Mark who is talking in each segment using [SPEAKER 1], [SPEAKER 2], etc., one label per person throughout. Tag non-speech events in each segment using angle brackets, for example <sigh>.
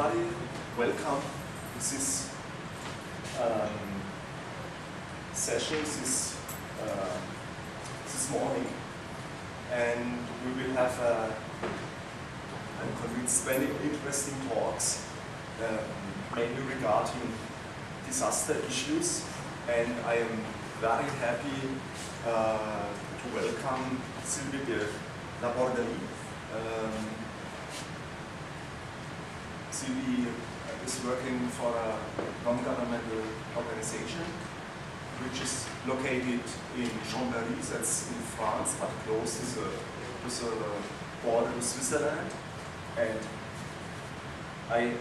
[SPEAKER 1] everybody. Welcome. To this is um, session this, uh, this morning. And we will have, uh, I'm convinced, many interesting talks, um, mainly regarding disaster issues. And I am very happy uh, to welcome Sylvie de Laborderie. Um, Sylvie is working for a non-governmental organization which is located in Chambéry, that's in France, but close to the, to the border with Switzerland. And I,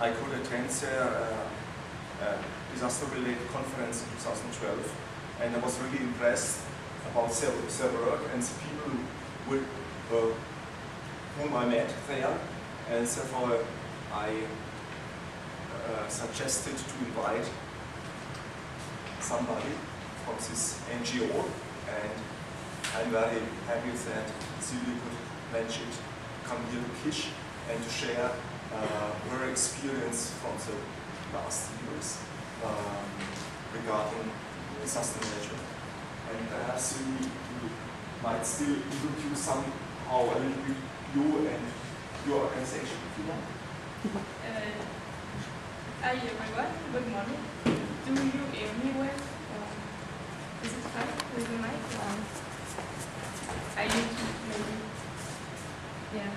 [SPEAKER 1] I could attend their uh, uh, disaster-related conference in 2012, and I was really impressed about their, their work and the people with, uh, whom I met there, and therefore I uh, suggested to invite somebody from this NGO, and I'm very happy that Sylvie could manage it, come here to Kish and to share uh, her experience from the last years um, regarding disaster management. And perhaps Sylvie, might still introduce somehow a little bit you and your organization, if you want.
[SPEAKER 2] Uh, hi everyone, good morning. Do you hear me well? Uh, is it fine with the mic? Um, I need to maybe. Yeah.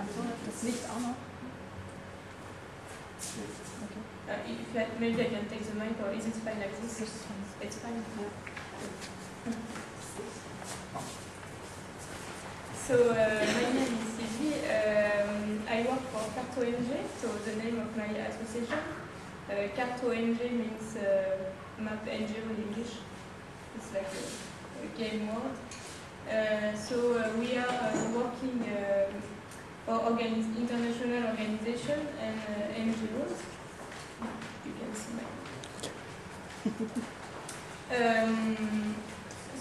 [SPEAKER 3] Achso, das Licht auch noch. Okay.
[SPEAKER 2] Uh, if maybe I can take the mic or is it fine like this?
[SPEAKER 3] This is fine.
[SPEAKER 2] It's fine. So uh, my name is Sylvie. Um, I work for CartONG, so the name of my association. Uh, CartONG means uh, map NGO in English. It's like a, a game word. Uh, so uh, we are uh, working uh, for international organization and uh, NGOs. You can see my. <laughs> um,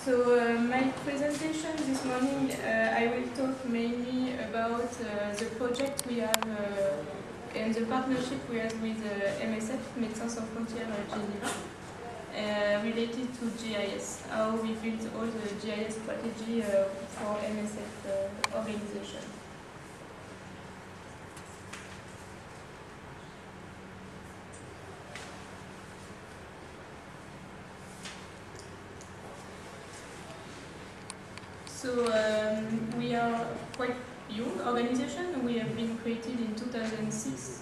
[SPEAKER 2] so uh, my presentation this morning, uh, I will talk mainly about uh, the project we have uh, and the partnership we have with uh, MSF, Médecins Sans Frontières uh, Geneva, related to GIS, how we build all the GIS strategy for MSF organization. So um, we are quite young organization. We have been created in 2006,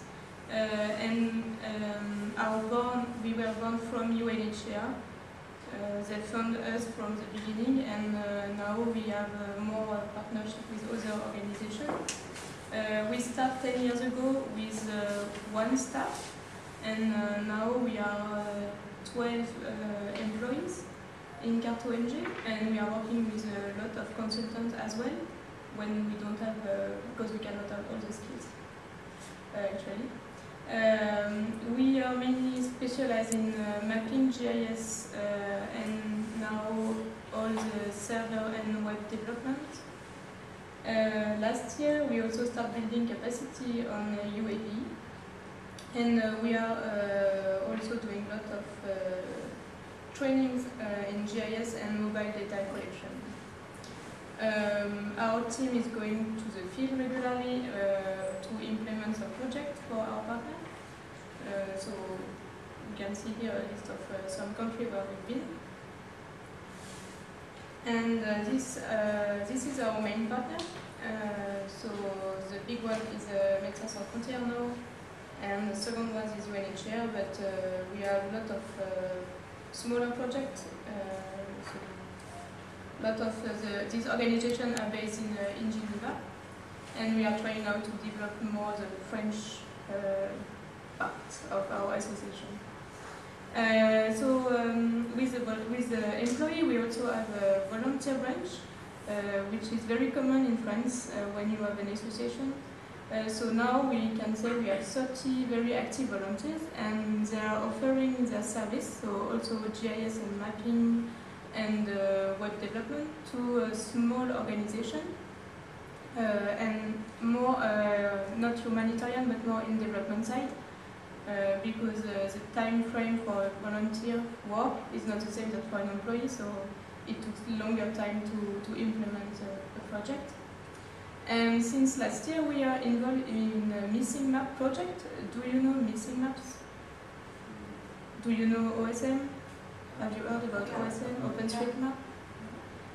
[SPEAKER 2] uh, and um, born we were born from UNHCR. Uh, they found us from the beginning, and uh, now we have uh, more partnership with other organizations. Uh, we started 10 years ago with uh, one staff, and now we are uh, 12 uh, employees in CartONG, and we are working with a lot of consultants as well when we don't have, uh, because we cannot have all the skills, uh, actually. Um, we are mainly specialized in uh, mapping GIS and now all the server and web development. Uh, last year we also start building capacity on uh, UAV and uh, we are also doing a lot of trainings in GIS and mobile data collection. Um, our team is going to the field regularly uh, to implement the project for our partner. Uh, so you can see here a list of uh, some countries where we've been. And uh, this, uh, this is our main partner. Uh, so the big one is uh, Médecins Sans Frontières now, and the second one is UNHCR, but we have a lot of smaller projects. Lot of uh, the, these organizations are based in, uh, in Geneva, and we are trying now to develop more the French uh, part of our association. Uh, so um, with, the, with the employee, we also have a volunteer branch, uh, which is very common in France uh, when you have an association. So now we can say we have 30 very active volunteers and they are offering their service, so also GIS and mapping and uh, web development to a small organization. uh, and more uh, not humanitarian but more in development side because the time frame for volunteer work is not the same as for an employee, so it took longer time to, to implement the project. And since last year we are involved in a missing map project. Do you know missing maps? Do you know OSM? Have you heard about OSM, OpenStreetMap?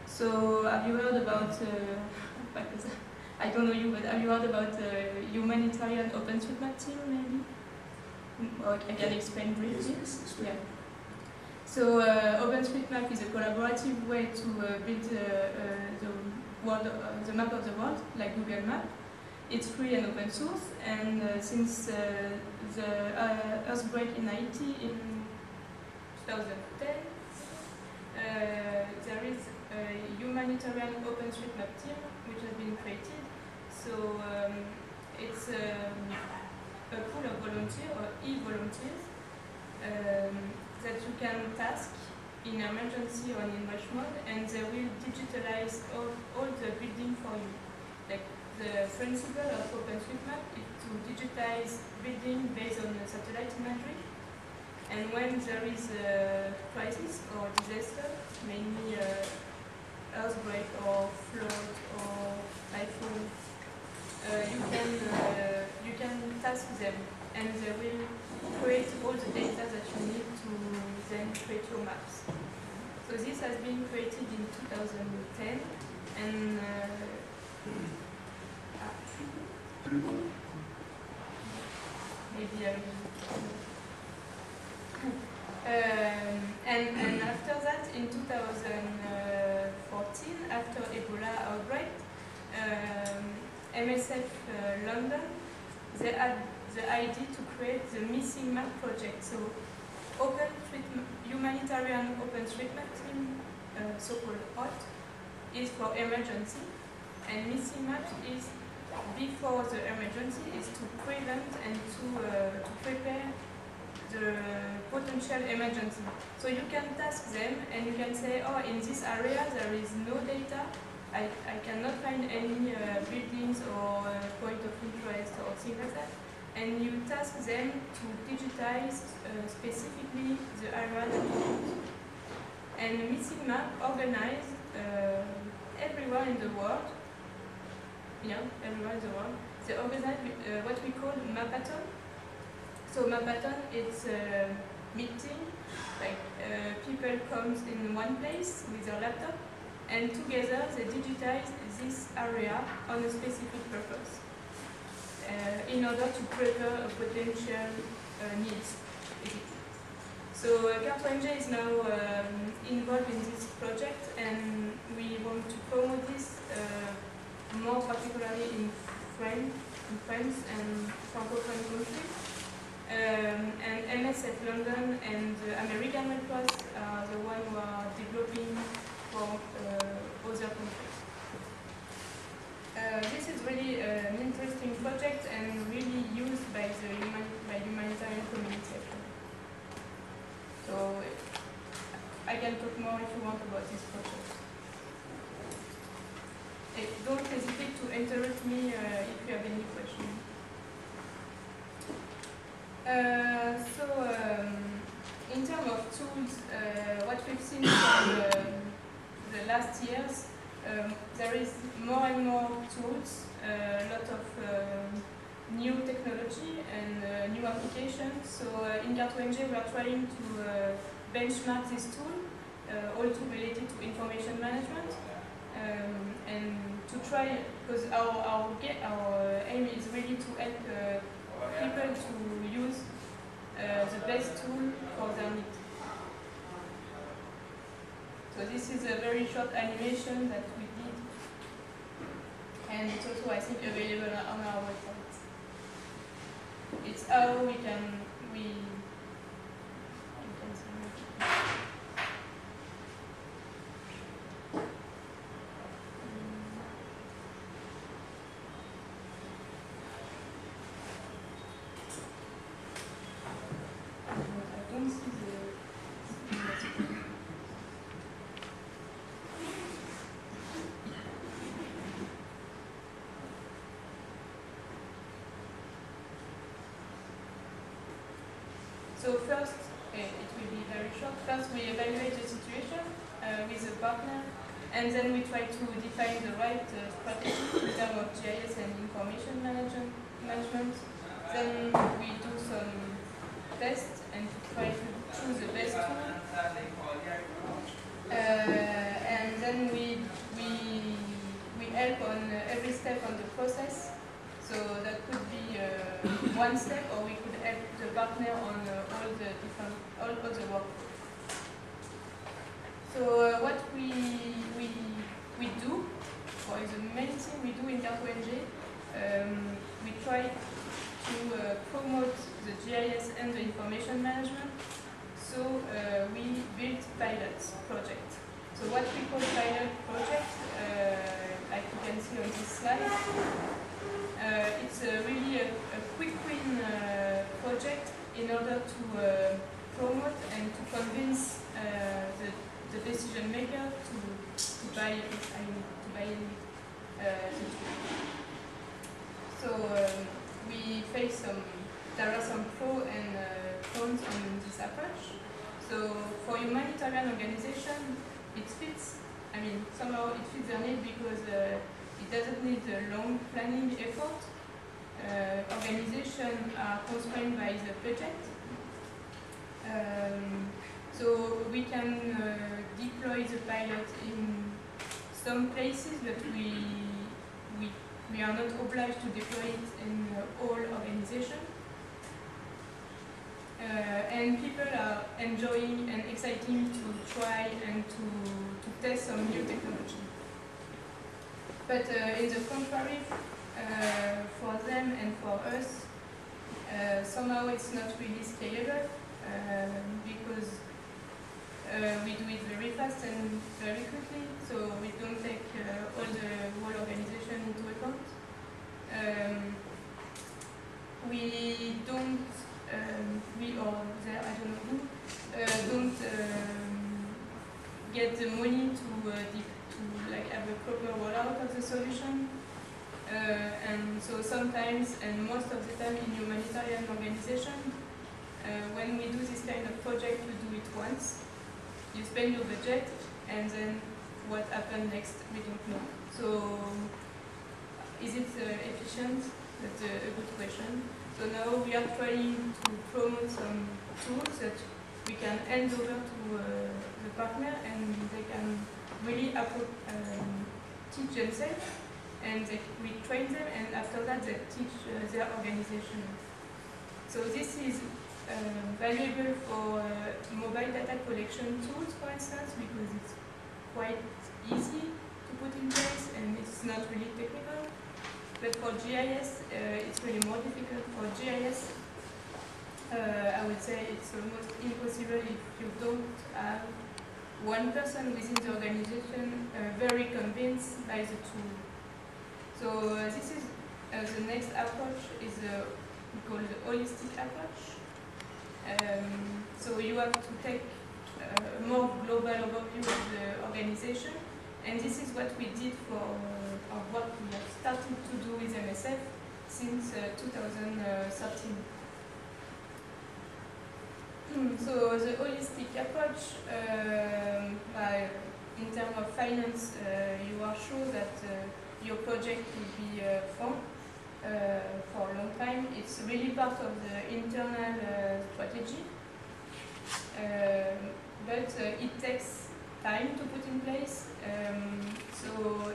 [SPEAKER 2] So have you heard about, uh, <laughs> I don't know you, but have you heard about uh, humanitarian OpenStreetMap team maybe? Mm, Or I can explain briefly.
[SPEAKER 1] Yes.
[SPEAKER 2] Yeah. So uh, OpenStreetMap is a collaborative way to uh, build uh, uh, the world, uh, the map of the world, like Google Map. It's free and open source, and uh, since uh, the uh, earthquake in Haiti in 2010, uh, there is a humanitarian OpenStreetMap team which has been created. So um, it's um, a pool of volunteers or e-volunteers um, that you can task in emergency or in rush mode, and they will digitalize all, all the building for you. Like the principle of OpenStreetMap is to digitize building based on satellite imagery. And when there is a crisis or disaster, mainly uh, earthquake or flood or typhoon, uh, you can uh, you can task them, and they will create all the data that you need to then create your maps. So this has been created in 2010, and uh, ah. maybe I will. Um, and, and after that, in 2014, after Ebola outbreak, um, MSF uh, London, they had the idea to create the Missing Map project. So, open humanitarian OpenStreetMap team, uh, so-called HOT, is for emergency, and Missing Map is before the emergency is to prevent and to, uh, to prepare the potential emergency. So you can task them and you can say, oh, in this area there is no data, I, I cannot find any uh, buildings or uh, point of interest or things like that. And you task them to digitize uh, specifically the area that you want. And Missing Map organized uh, everywhere in the world, yeah, everywhere in the world, they organize uh, what we call Mapathon. So Mapathon it's a meeting, like uh, people comes in one place with their laptop and together they digitize this area on a specific purpose uh, in order to prepare a potential uh, needs. So uh, is now um, involved in this project and we want to promote this uh, more particularly in France, in France and Francophone countries. Um, and MSF London and the American Red Cross are the one who are developing for uh, other countries. Uh, this is really uh, an interesting project and really used by the human, by humanitarian community. So I can talk more if you want about this project. Eh, don't hesitate to interrupt me uh, if you have any questions. Uh, so, um, in terms of tools, uh, what we've seen from the, the last years, um, there is more and more tools, a lot of uh, new technology and uh, new applications. So, uh, in Carte we are trying to uh, benchmark this tool, uh, all too related to information management. Um, and to try, because our, our, our aim is really to help uh, people to use uh, the best tool for their needs. So this is a very short animation that we did, and it's also I think available on our website. It's how we can we. you can see it. I don't see the. So first, uh, it will be very short. First, we evaluate the situation uh, with the partner, and then we try to define the right uh, strategy in terms of GIS and information management. Then we do some tests and try to choose the best tool. Uh, and then we, we, we help on every step on the process. So that could be uh, one step, or we could help the partner on uh, all the different, all, all the work. So uh, what we, we, we do, or the main thing we do in CartONG, um, we try to uh, promote the GIS and the information management. So uh, we built pilot project. So what we call pilot project, uh, like you can see on this slide, uh, it's a really a, a quick win uh, project in order to uh, promote and to convince uh, the, the decision maker to, to buy I mean, to buy uh. So um, we face some there are some pros and uh, cons on this approach. So for humanitarian organization, it fits. I mean, somehow it fits their need because uh, it doesn't need a long planning effort. Uh, organizations are constrained by the budget. Um, so we can uh, deploy the pilot in some places, but we, we, we are not obliged to deploy it in uh, all organizations. Uh, and people are enjoying and exciting to try and to, to test some new technology. But uh, in the contrary, uh, for them and for us, uh, somehow it's not really scalable uh, because uh, we do it very fast and very quickly, so we don't take all the whole organization into account. Um, we don't um, we or there, I don't know who, uh, don't um, get the money to, uh, to like have a proper rollout of the solution. Uh, and so sometimes, and most of the time in humanitarian organization, uh, when we do this kind of project, we do it once. You spend your budget, and then what happens next, we don't know. So, is it uh, efficient? That's a, a good question. So now we are trying to promote some tools that we can hand over to uh, the partner and they can really um, teach themselves and they, we train them and after that they teach uh, their organization. So this is uh, valuable for uh, mobile data collection tools for instance because it's quite easy to put in place and it's not really technical. But for GIS, uh, it's really more difficult. For GIS, uh, I would say it's almost impossible if you don't have one person within the organization uh, very convinced by the tool. So this is the next approach is called the holistic approach. Um, so you have to take a more global overview of the organization, and this is what we did for of what we have started to do with MSF since uh, 2013. Hmm, so the holistic approach, um, by, in terms of finance, uh, you are sure that uh, your project will be uh, funded uh, for a long time. It's really part of the internal uh, strategy, um, but it takes time to put in place. Um, so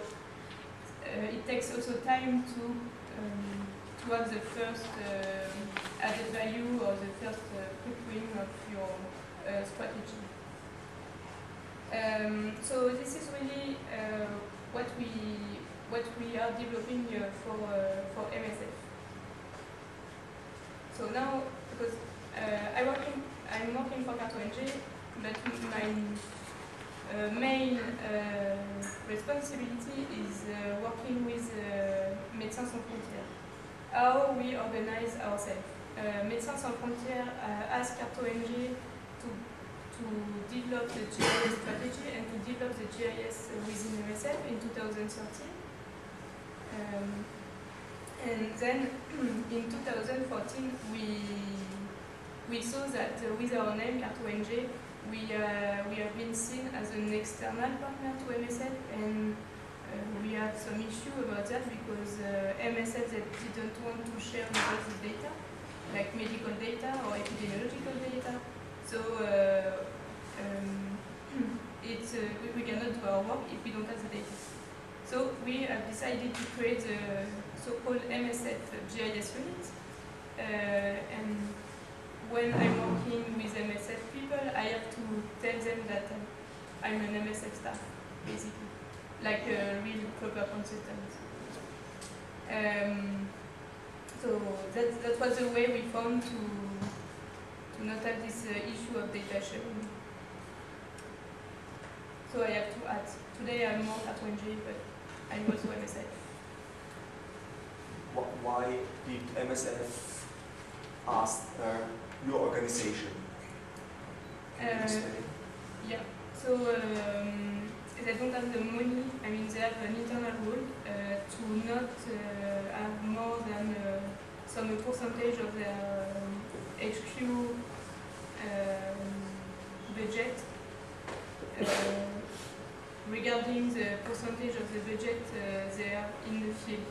[SPEAKER 2] it takes also time to um, to have the first uh, added value or the first uh, quick of your strategy. Um, so this is really what we what we are developing for for MSF. So now, because uh, I working, I'm working for CartONG, but my uh, main uh, responsibility is uh, working with Médecins Sans Frontières. How we organize ourselves. Médecins Sans Frontières asked CartONG to to develop the GIS strategy and to develop the GIS within MSF in 2013. Um, and then <clears throat> in 2014 we we saw that uh, with our name, CartONG, we, uh, we have been seen as an external partner to MSF and uh, we had some issue about that because uh, MSF didn't want to share all the data, like medical data or epidemiological data. So um, <clears throat> it's, we, we cannot do our work if we don't have the data. So we have decided to create a so-called MSF GIS unit. Uh, and when I'm working with MSF people, I have to tell them that I'm an MSF staff, basically, like a real proper consultant. Um, so that, that was the way we found to, to not have this uh, issue of data sharing. So I have to add, today I'm more at 1G, but I'm also MSF.
[SPEAKER 3] Why did MSF ask uh, your organization?
[SPEAKER 2] Uh. Yeah, so um, they don't have the money, I mean, they have an internal rule uh, to not uh, have more than uh, some percentage of their um, HQ um, budget uh, regarding the percentage of the budget uh, they have in the field.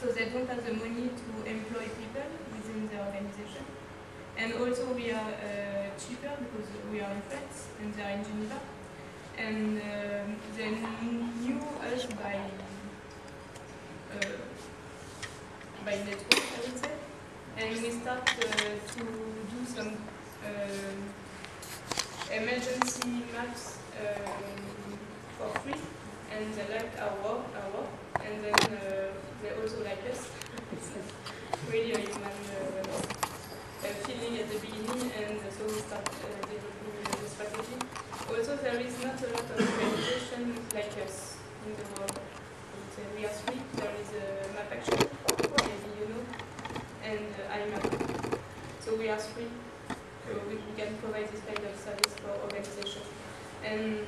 [SPEAKER 2] So they don't have the money to employ people within the organization. And also we are uh, cheaper because we are in France and they are in Geneva. And um, they knew us by uh, by network, I would say. And we start uh, to do some um emergency maps um, for free. And they liked our work, our work. And then uh, they also like us. it's <laughs> really a human feeling at the beginning, and so we start uh, developing uh, the strategy. Also, there is not a lot of organization like us in the world. Would We are three. There is a MapAction, maybe you know, and uh, iMMAP. So we are three. So we, we can provide this kind of service for organization. And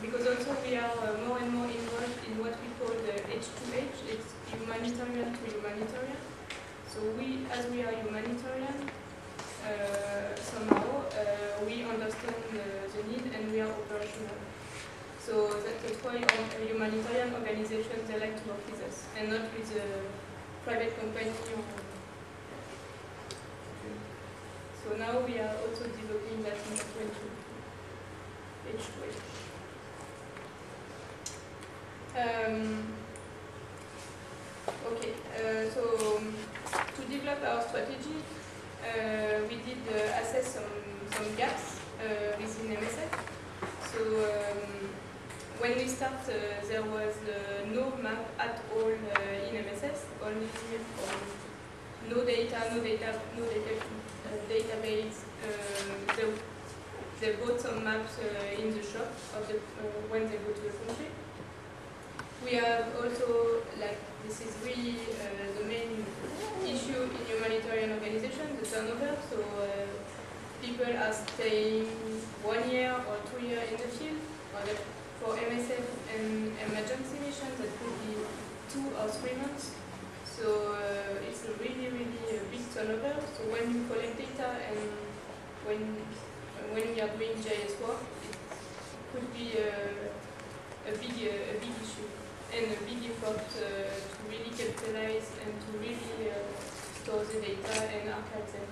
[SPEAKER 2] because also we are uh, more and more involved in what we call the H2H, it's humanitarian to humanitarian. So we, as we are humanitarian, uh, somehow uh, we understand the, need and we are operational. So that- that's why humanitarian organizations they like to work with us and not with a private company. So now we are also developing that in the 20 H2H. Um, okay, uh, so um, to develop our strategy, uh, we did uh, assess some, some gaps uh, within MSF. So um, when we start, uh, there was no map at all uh, in MSF, only no data, no data, no data database. They, they bought some maps in the shop of the, when they go to the country. We have also, like, this is really the main issue in humanitarian organizations, the turnover. So uh, people are staying one year or two years in the field. For MSF and emergency missions, that could be two or three months. So uh, it's a really, really a big turnover. So when you collect data and when when we are doing GIS work, it could be a, a big uh, a big issue and a big effort uh, to really capitalize and to really uh, store the data and archive them.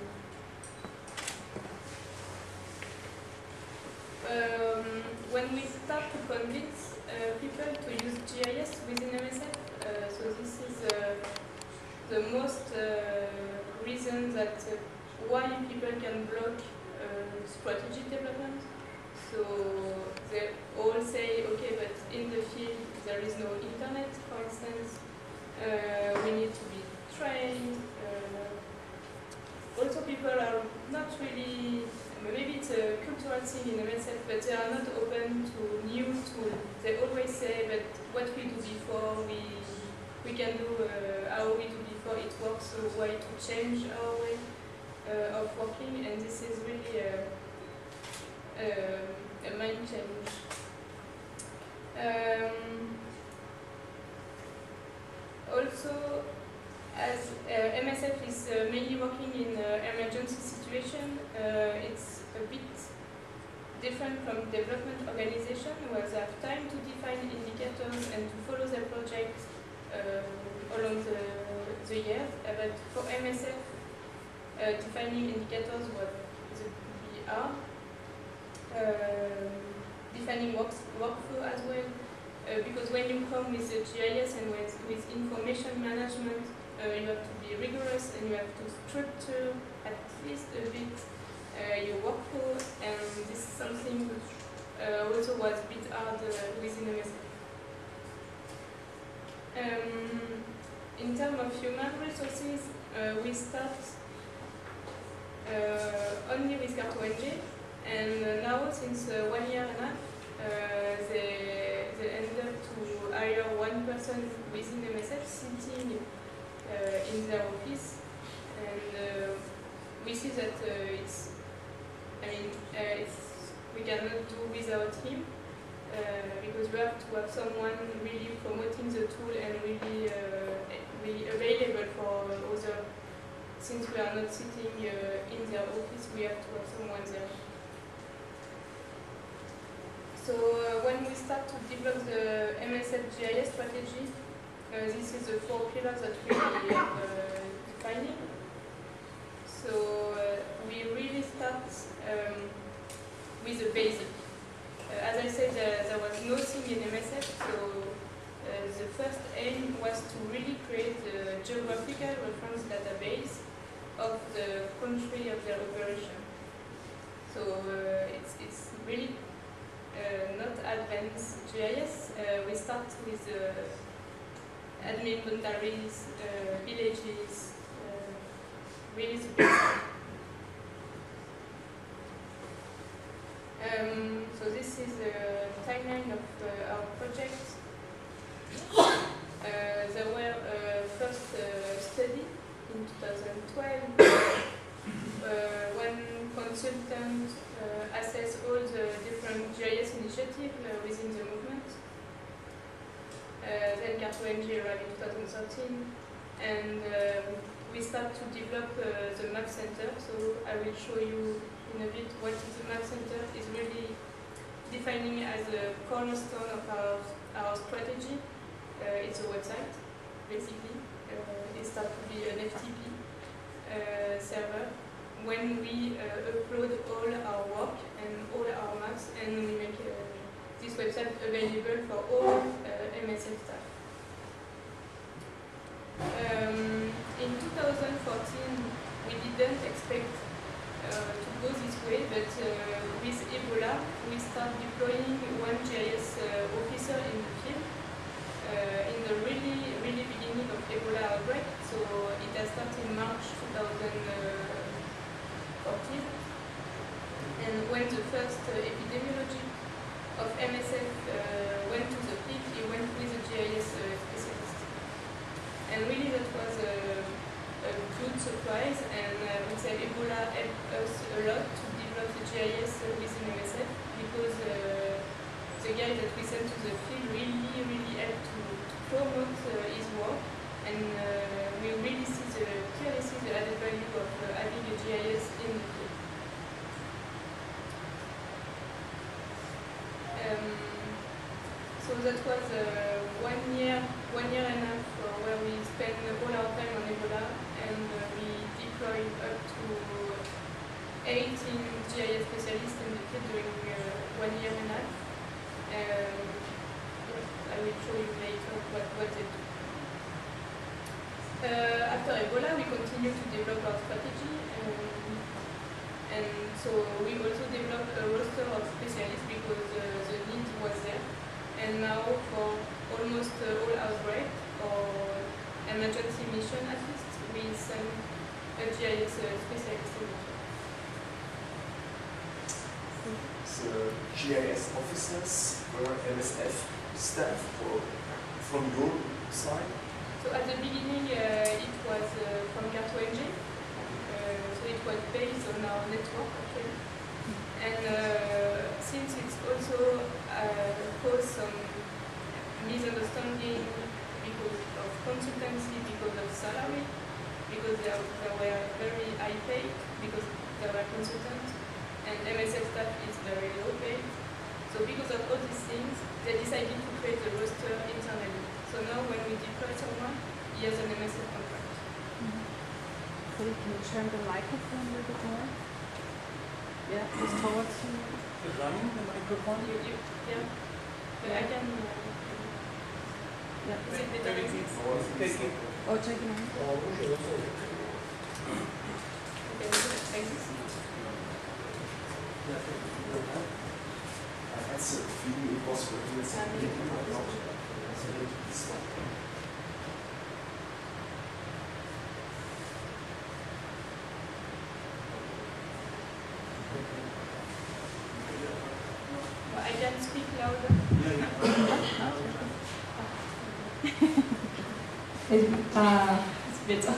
[SPEAKER 2] Um, when we start to convince uh, people to use GIS within MSF, uh, so this is uh, the most uh, reason that why people can block strategy development. So they all say, okay, but in the field there is no internet, for instance. Uh, we need to be trained. Uh, also, people are not really. Maybe it's a cultural thing in the MSF, but they are not open to new tools. They always say, but what we do before, we we can do uh, how we do before it works. So why to change our way uh, of working? And this is really a, mind change. Um, also, as uh, MSF is uh, mainly working in uh, emergency situation, uh, it's a bit different from development organization where they have time to define indicators and to follow their project uh, along the, the years. Uh, but for MSF, uh, defining indicators was the uh, defining works, workflow as well. Uh, because when you come with the GIS and with, with information management, uh, you have to be rigorous and you have to structure at least a bit uh, your workflow, and this is something which uh, also was a bit hard uh, within MSF. Um, in terms of human resources, uh, we start uh, only with CartONG, and now since uh, one year and a half, uh, they, they end up to hire one person within MSF sitting uh, in their office, and we see that it's, I mean, it's, we cannot do without him uh, because we have to have someone really promoting the tool and really, uh, really available for other. Since we are not sitting uh, in their office, we have to have someone there. So uh, when we start to develop the MSF GIS strategy, uh, this is the four pillars that we are uh, defining. So uh, we really start um, with the basic. Uh, as I said, there was nothing in MSF, so uh, the first aim was to really create a geographical reference database of the country of their operation. So it's, it's really not advanced GIS. Uh, we start with uh, admin boundaries, uh, villages, uh, really the. Um, so this is a timeline of uh, our project. Uh, there were uh, first uh, study in 2012 <coughs> uh, when consultants uh, assess all the different GIS initiatives uh, within the movement. Uh, then CartONG arrived in 2013 and um, we start to develop uh, the map center. So I will show you in a bit what is the map center is really defining as a cornerstone of our, our strategy. Uh, it's a website, basically. Uh, it starts to be an FTP server when we uh, upload all our work and all our maps and we make uh, this website available for all uh, MSF staff. Um, in 2014, we didn't expect uh, to go this way, but uh, with Ebola, we start deploying one GIS uh, officer in the field in the really, really beginning of Ebola outbreak. So it has started in March 2014. And when the first uh, epidemiology of MSF uh, went to the peak, he went with a GIS uh, specialist. And really that was a, a good surprise and I would say Ebola helped us a lot to develop the GIS within MSF because the guy that we sent to the field really, really helped to, to promote his work and uh, we really see the, clearly see the added value of uh, having a GIS in the field. Um, so that was uh, one year, one year and a half uh, where we spent all our time on Ebola and uh, we deployed up to 18 GIS specialists in the field during uh, one year and a half. Um, I will show you later what, what they do. Uh, after Ebola, we continue to develop our strategy. Um, and so we also developed a roster of specialists because uh, the need was there. And now for almost all outbreak or emergency mission at least, we send a GIS uh, specialist the
[SPEAKER 3] GIS officers were MSF staff or from your side?
[SPEAKER 2] So at the beginning, uh, it was uh, from CartONG. Uh, so it was based on our network actually. And uh, since it's also uh, caused some misunderstanding because of consultancy, because of salary, because they, are- they were very high paid because they were consultants, and MSF staff is very low paid. So because of all these things, they decided to create a roster internally. So now when we deploy someone, he has an MSF contract.
[SPEAKER 4] Sorry, can you turn the microphone a little bit more? Yeah, just towards you.
[SPEAKER 5] running the microphone?
[SPEAKER 2] You, you, yeah, but I can. Uh,
[SPEAKER 4] Yeah.
[SPEAKER 2] is it better like?
[SPEAKER 5] Take it.
[SPEAKER 4] Oh, check it out.
[SPEAKER 2] Okay, is it like this?
[SPEAKER 3] That's a feeling it was written as a meeting, but not as a meeting, this one.
[SPEAKER 2] But I can speak louder. Ah, it's better.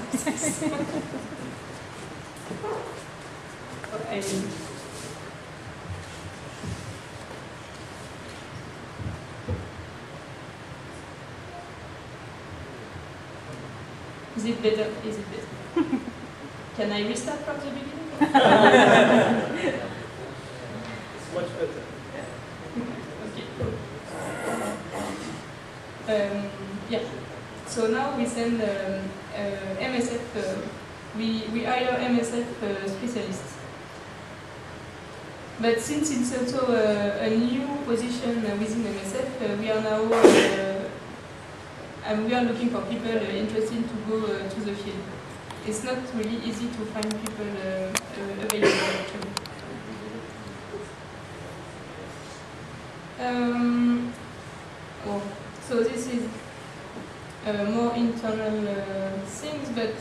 [SPEAKER 2] okay. Is it better? Is it better? <laughs> Can I restart from the beginning? <laughs>
[SPEAKER 5] It's much better.
[SPEAKER 2] Okay, cool. Um, yeah. So now we send um, uh, MSF, uh, we, we hire MSF uh, specialists. But since it's also uh, a new position within MSF, uh, we are now uh, and we are looking for people uh, interested to go to the field. It's not really easy to find people available actually. Um, oh, so this is uh, more internal uh, things, but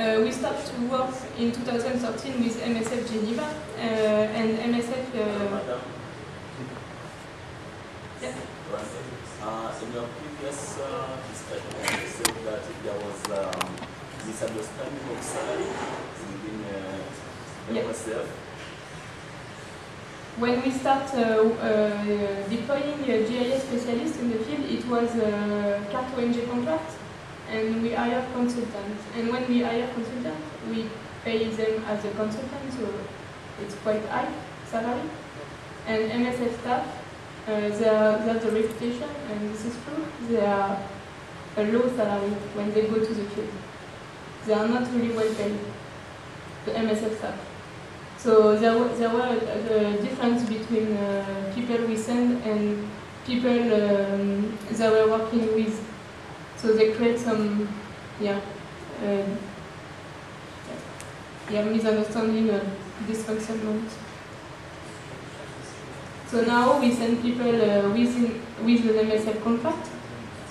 [SPEAKER 2] uh, we start to work in 2013 with MSF Geneva, uh, and MSF. Uh, yeah.
[SPEAKER 6] uh, in your previous uh, discussion, you said that there was um, misunderstanding of salary within uh,
[SPEAKER 2] Yeah. When we start uh, uh, deploying a GIS specialist in the field, it was a CartONG contract, and we hire consultants. And when we hire consultants, we pay them as a consultant, so it's quite high salary. And MSF staff, uh, they, are, they have the reputation, and this is true, they are a low salary when they go to the field. They are not really well paid, the MSF staff. So there, there were a, difference between uh, people we send and people um, they were working with. So they create some, yeah, uh, yeah, misunderstanding or dysfunctionment. So now we send people uh, within, with an MSF contract.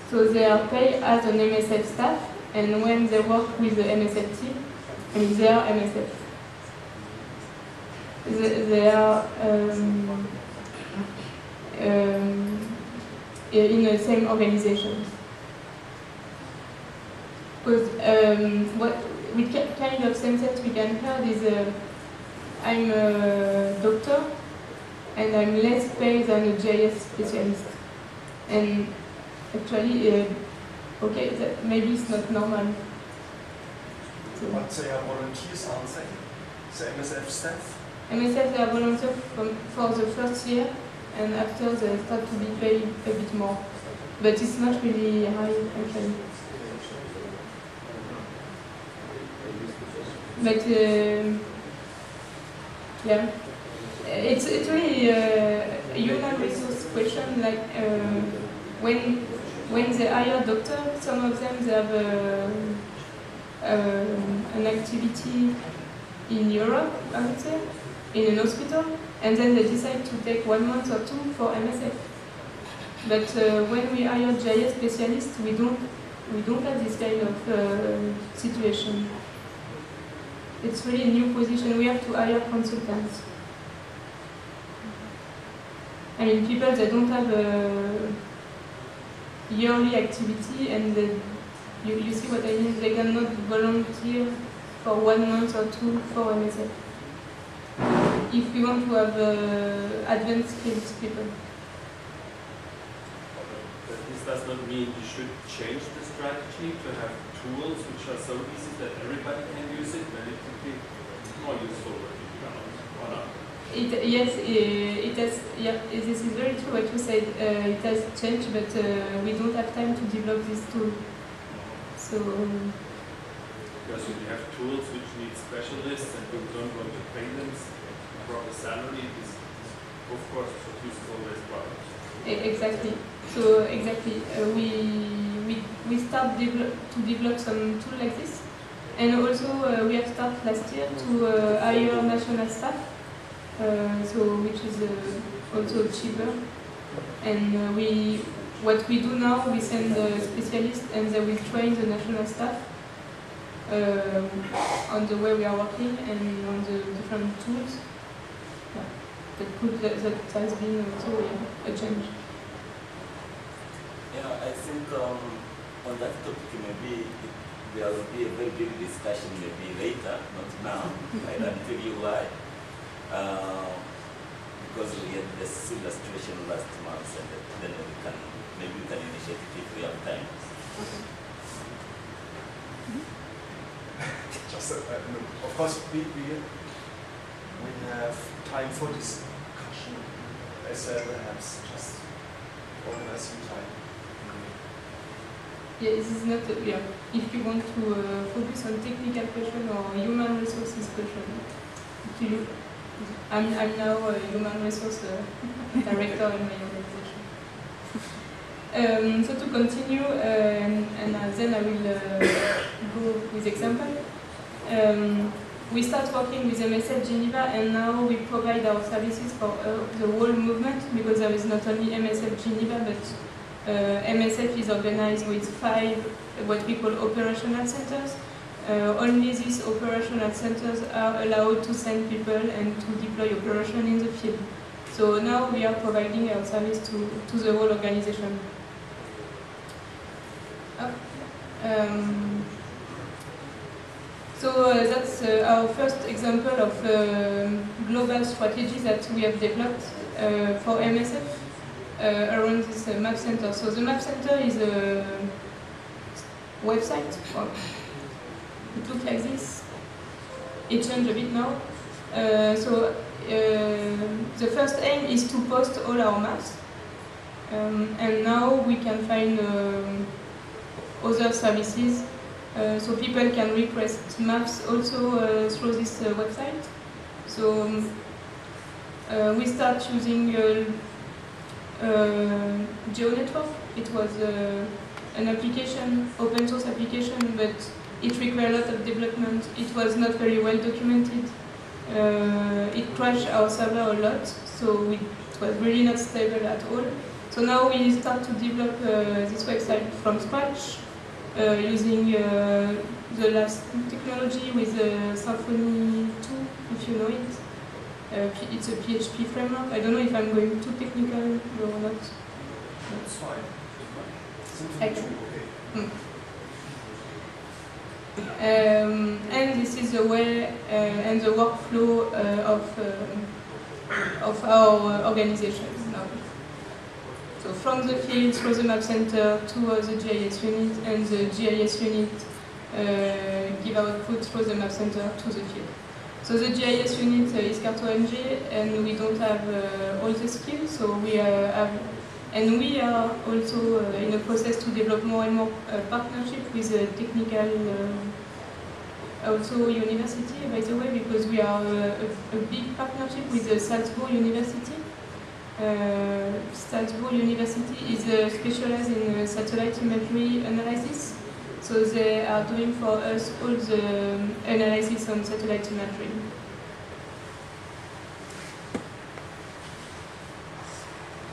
[SPEAKER 2] So they are paid as an MSF staff, and when they work with the MSF team, and they are MSF. They, they are um, um, in the same organization. Because um, what we ca- kind of sentence we can hear is uh, I'm a doctor and I'm less paid than a GIS specialist. And actually, uh, okay, that maybe it's not normal. So,
[SPEAKER 3] But they are volunteers, aren't they? The MSF staff?
[SPEAKER 2] MSF they are volunteer from, for the first year, and after they start to be paid a bit more. But it's not really high actually. But um yeah, it's it's really uh, a human resource question. Like uh, when when they hire doctor, some of them they have uh, um, an activity in Europe, I would say, in an hospital, and then they decide to take one month or two for MSF. But uh, when we hire GIS specialists, we don't we don't have this kind of uh, situation. It's really a new position. We have to hire consultants. I mean, people that don't have a yearly activity and you, you see what I mean? They cannot volunteer for one month or two for MSF. If we want to have uh, advanced skills people.
[SPEAKER 6] But is that
[SPEAKER 7] does not mean you should change the strategy to have tools which are so easy that everybody can use it, then it could be more useful if you develop, or not.
[SPEAKER 2] It, yes, uh, it has. Yeah, this is very true what you said. Uh, it has changed, but uh, we don't have time to develop this tool. So
[SPEAKER 7] Because if you have tools which need specialists and you don't want to pay them a proper salary, this is of course not useful as well.
[SPEAKER 2] e- exactly. So exactly, uh, we we we start develop, to develop some tool like this, and also uh, we have started last year to uh, hire national staff. Uh, so which is uh, also cheaper, and uh, we what we do now we send the specialists and they will train the national staff um, on the way we are working and on the different tools. Yeah. That could that, that has been also a change.
[SPEAKER 6] Yeah, I think um, on that topic maybe it, there will be a very big discussion maybe later, not now. <laughs> I don't tell you why. Uh, because we had the similar situation last month and then we can maybe we can initiate it if we have time. <laughs>
[SPEAKER 1] Just, uh, no, of course, we, we, we have time for discussion as well, perhaps just organize some time.
[SPEAKER 2] Yeah, this is not yeah. If you want to uh, focus on technical question or human resources question, to you. I'm, I'm now a human resource uh, <laughs> director in my organization. Um, so to continue, um, and uh, then I will uh, go with example. Um, we start working with MSF Geneva and now we provide our services for uh, the whole movement because there is not only MSF Geneva but uh, MSF is organized with five what we call operational centers. Uh, only these operational centers are allowed to send people and to deploy operation in the field. So now we are providing our service to, to the whole organization. Up. Um, so uh, that's uh, our first example of um global strategy that we have developed uh, for MSF around this uh, map center. So the map center is a website. It looks like this. It changed a bit now. Uh, so uh, the first aim is to post all our maps. Um, and now we can find um, other services. Uh, so people can request maps also uh, through this uh, website. So um, uh, we start using uh, GeoNetwork. It was uh, an application, open source application, but it required a lot of development. It was not very well documented. Uh, it crashed our server a lot, so we, it was really not stable at all. So now we start to develop uh, this website from scratch uh, using uh, the last technology with Symfony 2, if you know it. Uh, it's a PHP framework. I don't know if I'm going too technical or not.
[SPEAKER 1] That's fine.
[SPEAKER 2] Can.
[SPEAKER 1] true, okay.
[SPEAKER 2] Um, and this is the way uh, and the workflow uh, of, uh, of our organization now. So from the field through the map center to uh, the GIS unit and the GIS unit uh, give output through the map center to the field. So the GIS unit uh, is CartONG and we don't have uh, all the skills, so we uh, have and we are also uh, in a process to develop more and more uh, partnership with uh, technical, also university, by the way, because we are a, a big partnership with the Salzburg University. Salzburg University is specialized in satellite imagery analysis, so they are doing for us all the um, analysis on satellite imagery.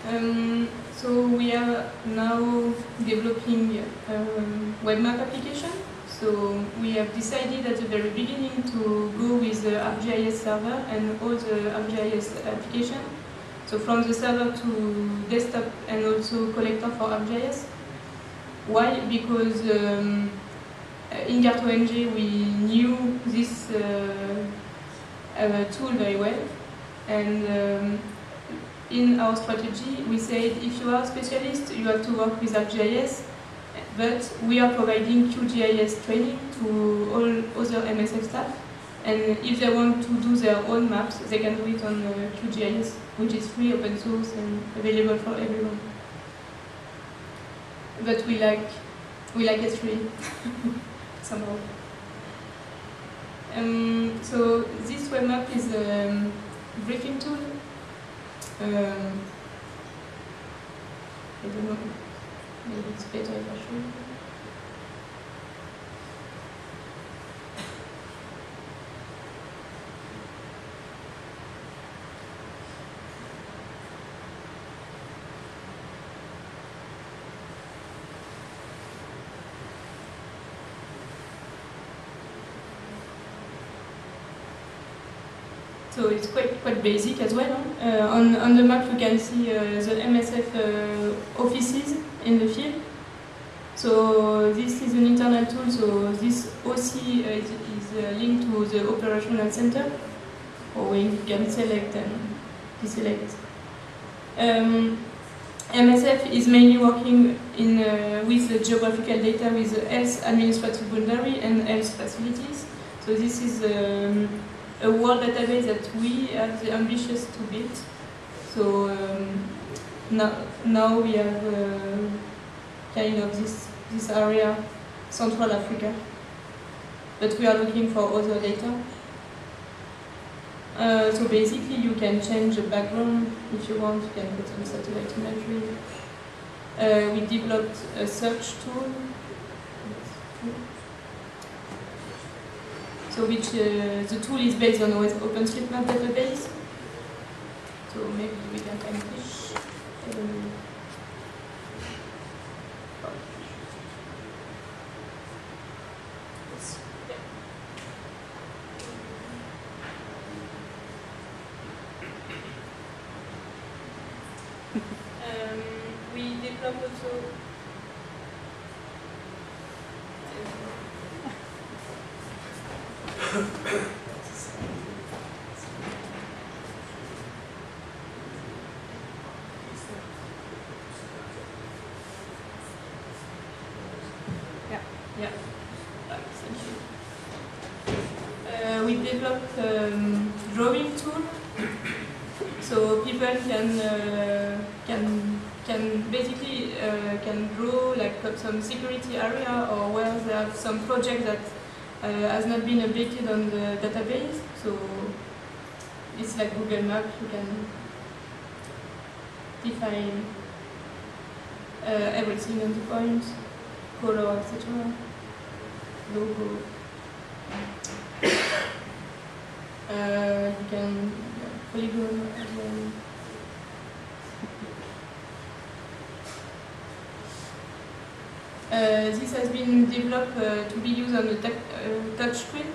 [SPEAKER 2] Um, so we are now developing um, web map application. So we have decided at the very beginning to go with the ArcGIS server and all the ArcGIS application. So from the server to desktop and also collector for ArcGIS. Why? Because um, in CartONG we knew this uh, uh, tool very well and um, in our strategy, we said if you are a specialist, you have to work with ArcGIS, but we are providing QGIS training to all other MSF staff. And if they want to do their own maps, they can do it on uh, QGIS, which is free, open source, and available for everyone. But we like we like Esri <laughs> somehow. Um, so this web map is a um, briefing tool. Um, I don't know. Maybe it's better if I show you. So it's quite quite basic as well. huh? Uh, on on the map you can see uh, the MSF uh, offices in the field. So this is an internal tool. So this OC uh, is, is linked to the operational center, or you can select and deselect. Um, MSF is mainly working in uh, with the geographical data with the health administrative boundary and health facilities. So this is um, a world database that we have the ambitious to build. So um, now, now we have uh, kind of this, this area, Central Africa. But we are looking for other data. Uh, so basically you can change the background if you want, you can put some satellite imagery. Uh, we developed a search tool. So which uh, the tool is based on OpenStreetMap database. So maybe we can Um, we develop also.
[SPEAKER 4] Yeah.
[SPEAKER 2] Yeah. Right, thank you. Uh, we developed um, drawing tool so people can uh, can can basically uh, can draw like uh, some security area or where they have some project that uh, has not been updated on the database. So it's like Google Map. You can define uh, everything on the point, color, etc. Logo. <coughs> Uh, you can polygon as well. This has been developed uh, to be used on the uh, touch screen.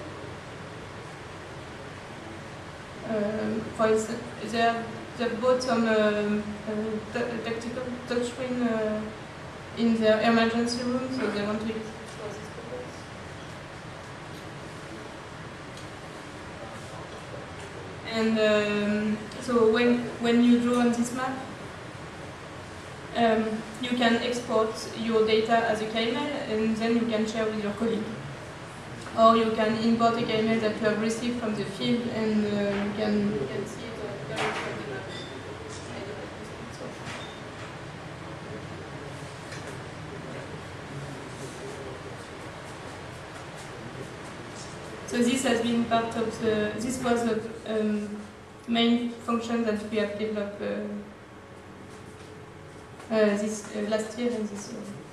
[SPEAKER 2] Um, for instance, they have, they have bought some um, uh, tactical touch screen uh, in their emergency room, so they want to use. And um, so when, when you draw on this map, um, you can export your data as a KML and then you can share with your colleague. Or you can import a KML that you have received from the field and uh, you, can, you can see it. So this has been part of the, this was the um, main function that we have developed uh, last year and this year.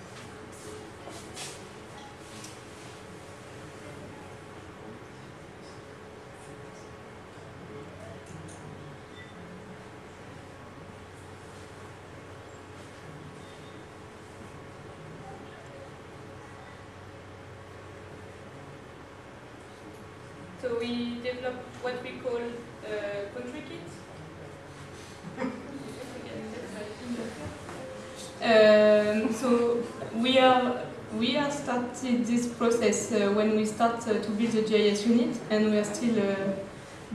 [SPEAKER 2] Process uh, when we start uh, to build the GIS unit, and we are still uh,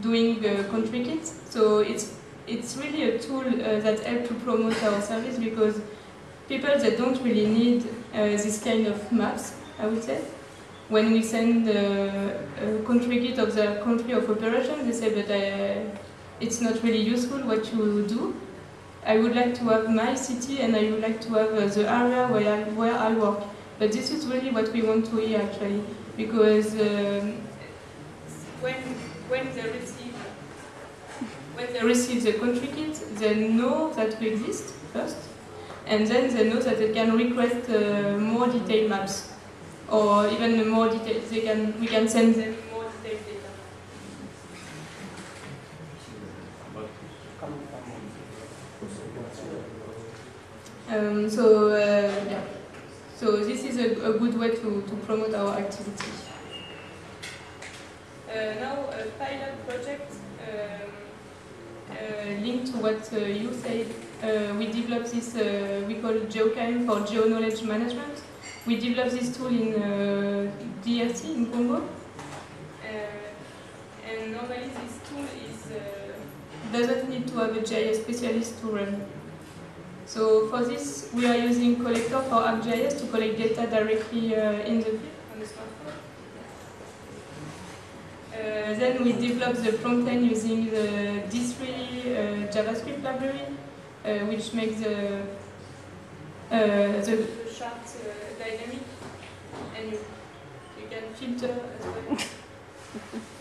[SPEAKER 2] doing uh, country kits. So it's it's really a tool uh, that helps to promote our service because people that don't really need uh, this kind of maps, I would say, when we send a country kit of the country of operation, they say, but it's not really useful what you do. I would like to have my city and I would like to have the area where I, where I work. But this is really what we want to hear actually, because um, when, when they receive when they receive the country kit, they know that we exist first, and then they know that they can request uh, more detailed maps, or even more detailed. They can we can send them more detailed data. Um, so uh, yeah, so this is a, a good way to, to promote our activity. Uh, now a pilot project um, uh, linked to what uh, you said. Uh, we developed this uh, we call it GeoKM for Geo Knowledge Management. We developed this tool in uh, DRC in Congo, uh, and normally this tool is doesn't need to have a GIS specialist to run. So for this, we are using Collector for ArcGIS to collect data directly uh, in the field on the smartphone. Uh, then we developed the front end using the D3 uh, JavaScript library, uh, which makes the, uh, the charts uh, dynamic, and you, you can filter as well. <laughs>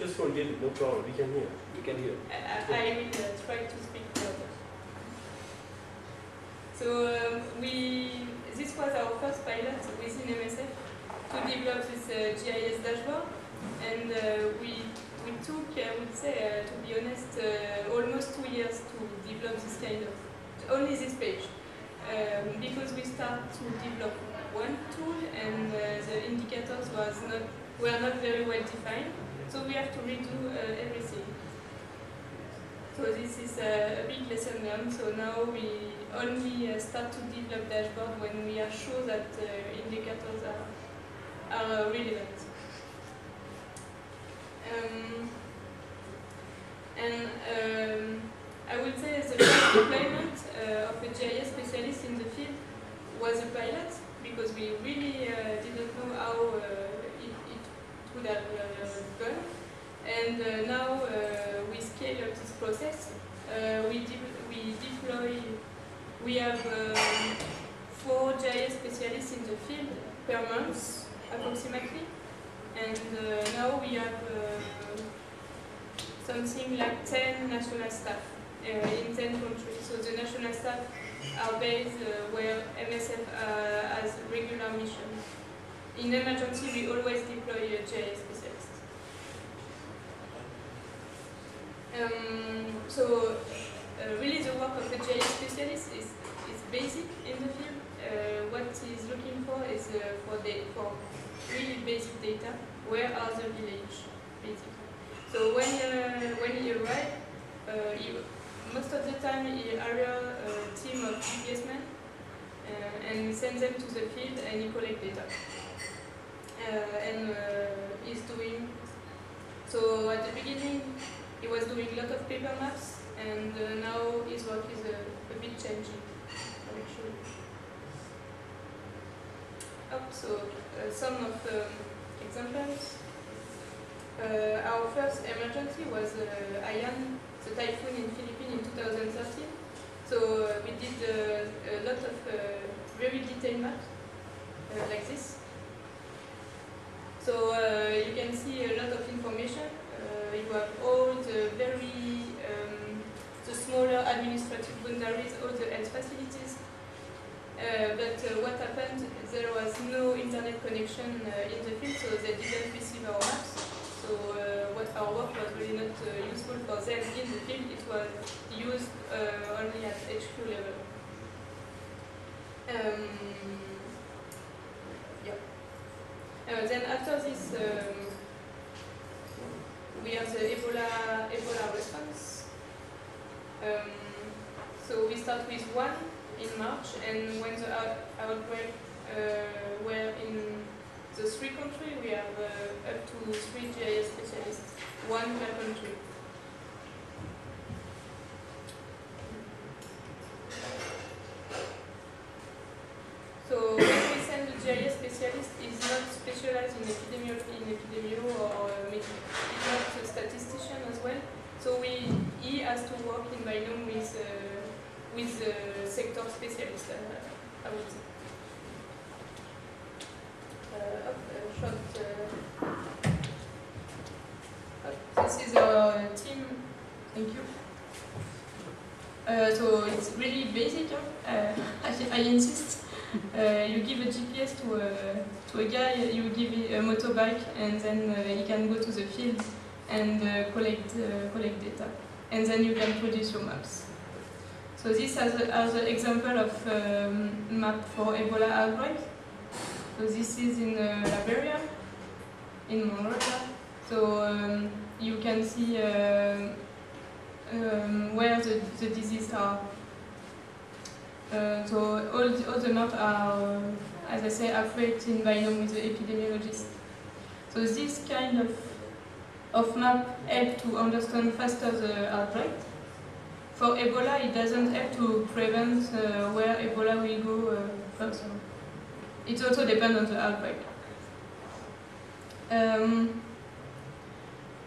[SPEAKER 3] Just forget it, no problem, we can hear. We can hear.
[SPEAKER 2] I, I will uh, try to speak further. So um, we, this was our first pilot within MSF to develop this uh, GIS dashboard, and uh, we we took, I would say, uh, to be honest, uh, almost two years to develop this kind of only this page, um, because we start to develop one tool and uh, the indicators was not were not very well defined, so we have to redo uh, everything. So this is a, big lesson learned. So now we only uh, start to develop dashboard when we are sure that uh, indicators are, are relevant. Um, and um, I would say the first deployment uh, of a GIS specialist in the field was a pilot because we really uh, didn't know how uh, uh, gone. And uh, now uh, we scale up this process. Uh, we, de we deploy, we have um, four GIS specialists in the field per month, approximately. And uh, now we have something like 10 national staff in 10 countries. So the national staff are based where MSF has regular mission. In emergency, we always deploy a GIS specialist. Um, so uh, really the work of a GIS specialist is, is basic in the field. Uh, what he's looking for is uh, for, the, for really basic data. Where are the village, basically. So when, uh, when he arrives, uh, he, most of the time he hire a team of GPS men uh, and send them to the field and he collect data. Uh, and uh, he's doing, so at the beginning he was doing a lot of paper maps and uh, now his work is a, bit changing. You. Oh, so some of the examples. Uh, our first emergency was uh, Haiyan, the typhoon in Philippines in 2013. So uh, we did a lot of very detailed maps like this. So uh, you can see a lot of information. Uh, you have all the very um, the smaller administrative boundaries, all the health facilities. Uh, but what happened? There was no internet connection in the field, so they didn't receive our maps. So what our work was really not useful for them in the field. It was used only at HQ level. Um, then after this, um, we have the Ebola Ebola response. Um, so we start with one in March, and when the out outbreak uh, were in the three countries, we have uh, up to three GIS specialists, one per country. So when we send the GIS specialist, is not specialized in epidemio, in or uh, is not a statistician as well. So we he has to work in binôme with uh, with the sector specialist. Uh, I would say. Uh, uh, short. Uh. This is our team. Thank you. Uh, so it's really basic. Uh, <laughs> I, I insist. Uh, you give a GPS to a, to a guy, you give a motorbike, and then uh, he can go to the field and uh, collect, uh, collect data. And then you can produce your maps. So this as an example of um, map for Ebola outbreak. So this is in uh, Liberia, in Monrovia. So um, you can see um um, where the, the disease are. Uh, so all the, all the maps are, uh, as I say, created in binôme with the epidemiologist. So this kind of of map help to understand faster the outbreak. For Ebola, it doesn't help to prevent uh, where Ebola will go uh. It also depends on the outbreak. Um,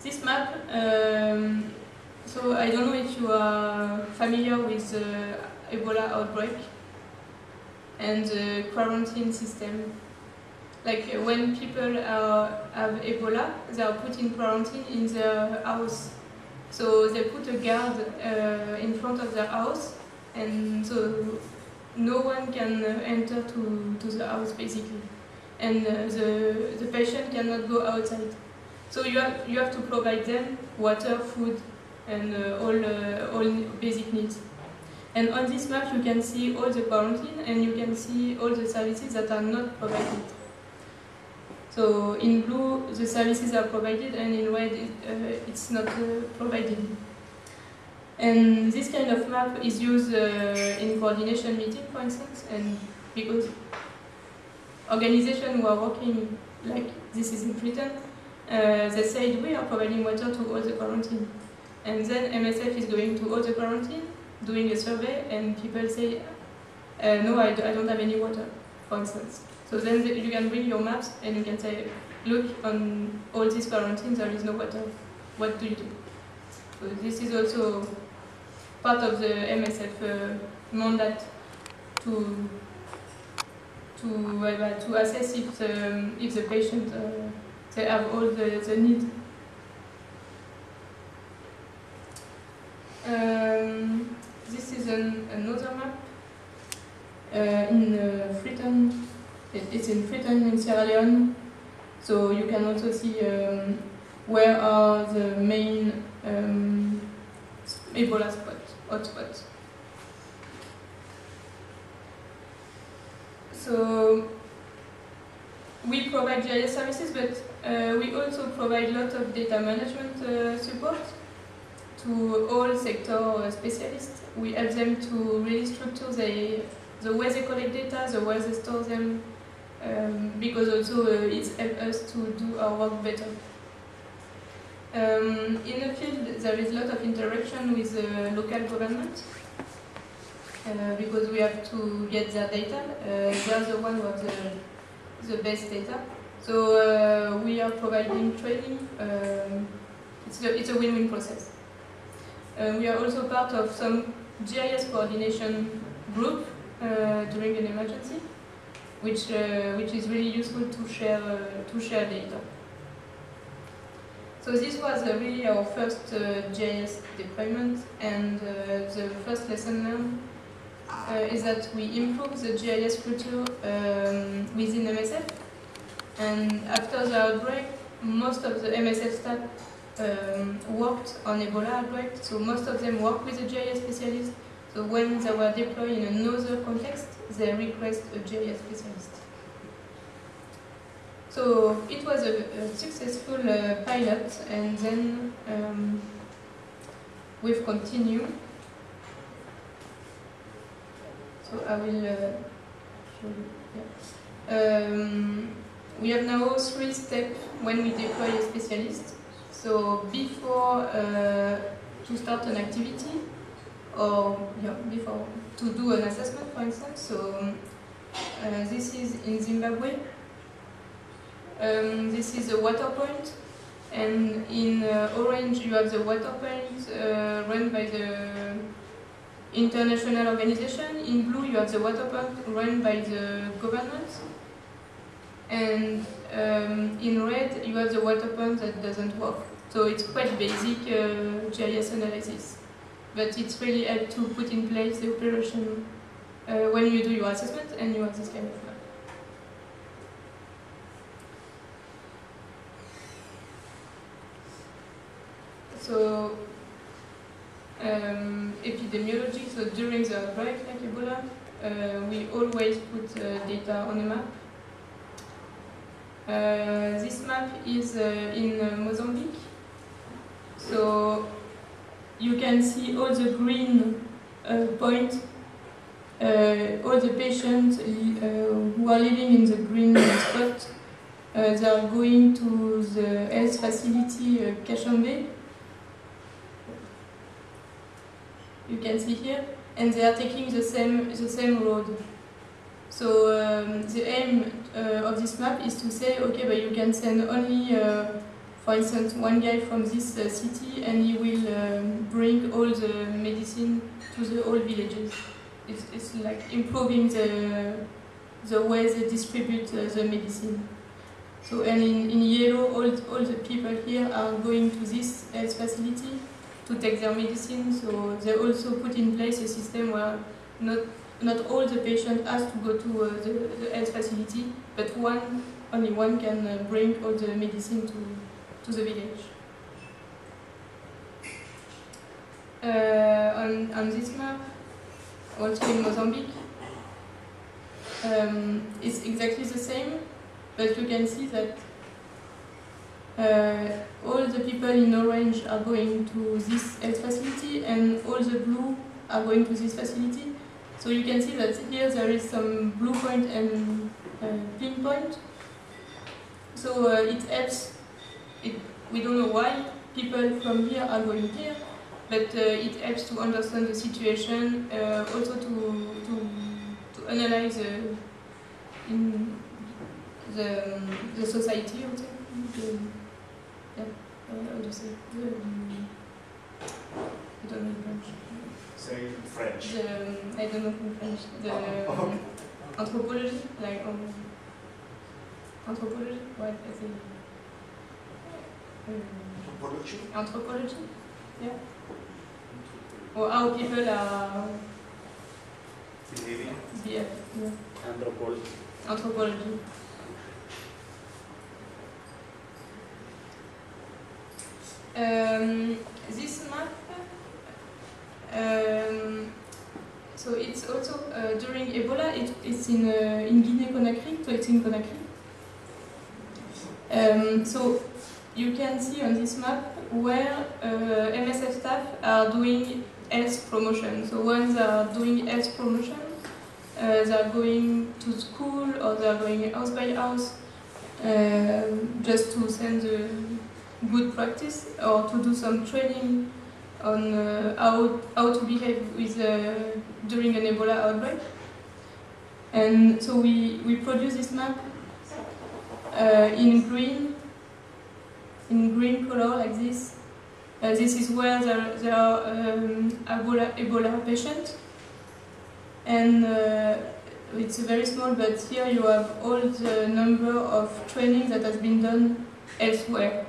[SPEAKER 2] this map, um, so I don't know if you are familiar with the Ebola outbreak and the quarantine system. Like uh, when people are, have Ebola, they are put in quarantine in their house. So they put a guard uh, in front of their house, and so no one can uh, enter to, to the house basically, and uh, the the patient cannot go outside. So you have you have to provide them water, food, and uh, all uh, all basic needs. And on this map you can see all the quarantine, and you can see all the services that are not provided. So in blue, the services are provided, and in red, it, uh, it's not uh, provided. And this kind of map is used uh, in coordination meeting, for instance, and because organizations who are working like this is in Britain, uh, they said we are providing water to all the quarantine. And then MSF is going to all the quarantine, doing a survey, and people say, uh, no, I, do, I don't have any water, for instance. So then the- you can bring your maps and you can say, look, on all these quarantines there is no water. What do you do? So this is also part of the MSF uh, mandate to to uh, to assess if the, if the patient uh, they have all the, the need. Um, this is an, another map uh, in uh, Freetown. It- It's in Freetown in Sierra Leone. So you can also see um, where are the main um, Ebola spots, hotspots. So we provide GIS services, but uh, we also provide a lot of data management uh, support to all sector uh, specialists. We help them to really structure the, the way they collect data, the way they store them, um, because also uh, it helps us to do our work better. Um, in the field, there is a lot of interaction with the local government uh, because we have to get their data. Uh, they are the one have the, the best data. So uh, we are providing training. Um, it's, a, it's a win-win process. Uh, we are also part of some GIS coordination group uh, during an emergency, which uh, which is really useful to share uh, to share data. So this was uh, really our first uh, GIS deployment, and uh, the first lesson learned is that we improve the GIS culture um, within MSF. And after the outbreak, most of the MSF staff um, worked on Ebola outbreak, so most of them work with a GIS specialist. So when they were deployed in another context, they request a GIS specialist. So it was a, a successful uh, pilot, and then um, we've continued. So I will uh, show you. Yeah. Um, we have now three steps when we deploy a specialist. So before uh, to start an activity, or yeah, before to do an assessment, for instance. So um, uh, this is in Zimbabwe. Um, this is a water point, and in uh, orange you have the water point run by the international organization. In blue you have the water point run by the government. And um, in red you have the water point that doesn't work. So it's quite basic uh, GIS analysis. But it's really helped to put in place the operation uh, when you do your assessment and you have this kind of map. So um, epidemiology, so during the outbreak like Ebola, uh, we always put uh, data on a map. Uh, this map is uh, in uh, Mozambique. So you can see all the green uh, points, uh, all the patients uh, who are living in the green <coughs> spot. Uh, they are going to the health facility uh, Kashambe. You can see here, and they are taking the same the same road. So um, the aim uh, of this map is to say, okay, but you can send only, uh, for instance, one guy from this uh, city, and he will um, bring all the medicine to the whole villages. It's, it's like improving the the way they distribute uh, the medicine. So and in, in yellow, all, all the people here are going to this health facility to take their medicine. So they also put in place a system where not not all the patients has to go to uh, the, the health facility, but one only one can uh, bring all the medicine to to the village. Uh, on on this map, also in Mozambique, um, it's exactly the same, but you can see that uh, all the people in orange are going to this health facility and all the blue are going to this facility. So you can see that here there is some blue point and uh, pink point. So uh, it helps, it, we don't know why people from here are going here, but uh, it helps to understand the situation, uh, also to, to, to analyze uh, in the, the society, say. The, yeah, uh, how do you say? The, um, I don't know in French.
[SPEAKER 3] Say in French.
[SPEAKER 2] The, um, I don't know in French. The <laughs>
[SPEAKER 3] okay.
[SPEAKER 2] anthropology, like um, anthropology, what I think. Um,
[SPEAKER 3] Production?
[SPEAKER 2] anthropology, yeah. Or how people are
[SPEAKER 3] Behaving?
[SPEAKER 2] behave, yeah.
[SPEAKER 5] Anthropology.
[SPEAKER 2] Anthropology. Um, this map, um, so it's also uh, during Ebola, it, it's in, uh, in Guinea-Conakry, so it's in Conakry. Um, so you can see on this map where uh, MSF staff are doing health promotion. So when they are doing health promotion, uh, they are going to school or they are going house by house uh, just to send the good practice or to do some training on uh, how, how to behave with, uh, during an Ebola outbreak. And so we, we produce this map uh, in green, in green color like this. Uh, this is where there, there are um, Ebola, Ebola patients. And uh, it's very small, but here you have all the number of training that has been done elsewhere.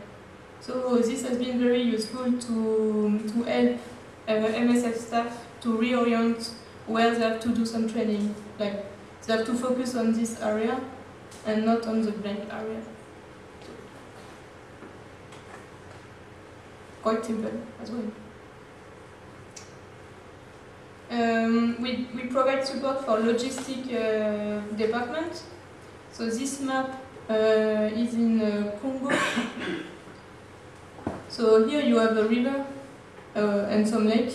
[SPEAKER 2] So this has been very useful to, to help uh, MSF staff to reorient where they have to do some training. Like they have to focus on this area and not on the blank area. Quite simple as well. Um, we, we provide support for logistic uh, department. So this map uh, is in uh, Congo. <coughs> so here you have a river uh, and some lake.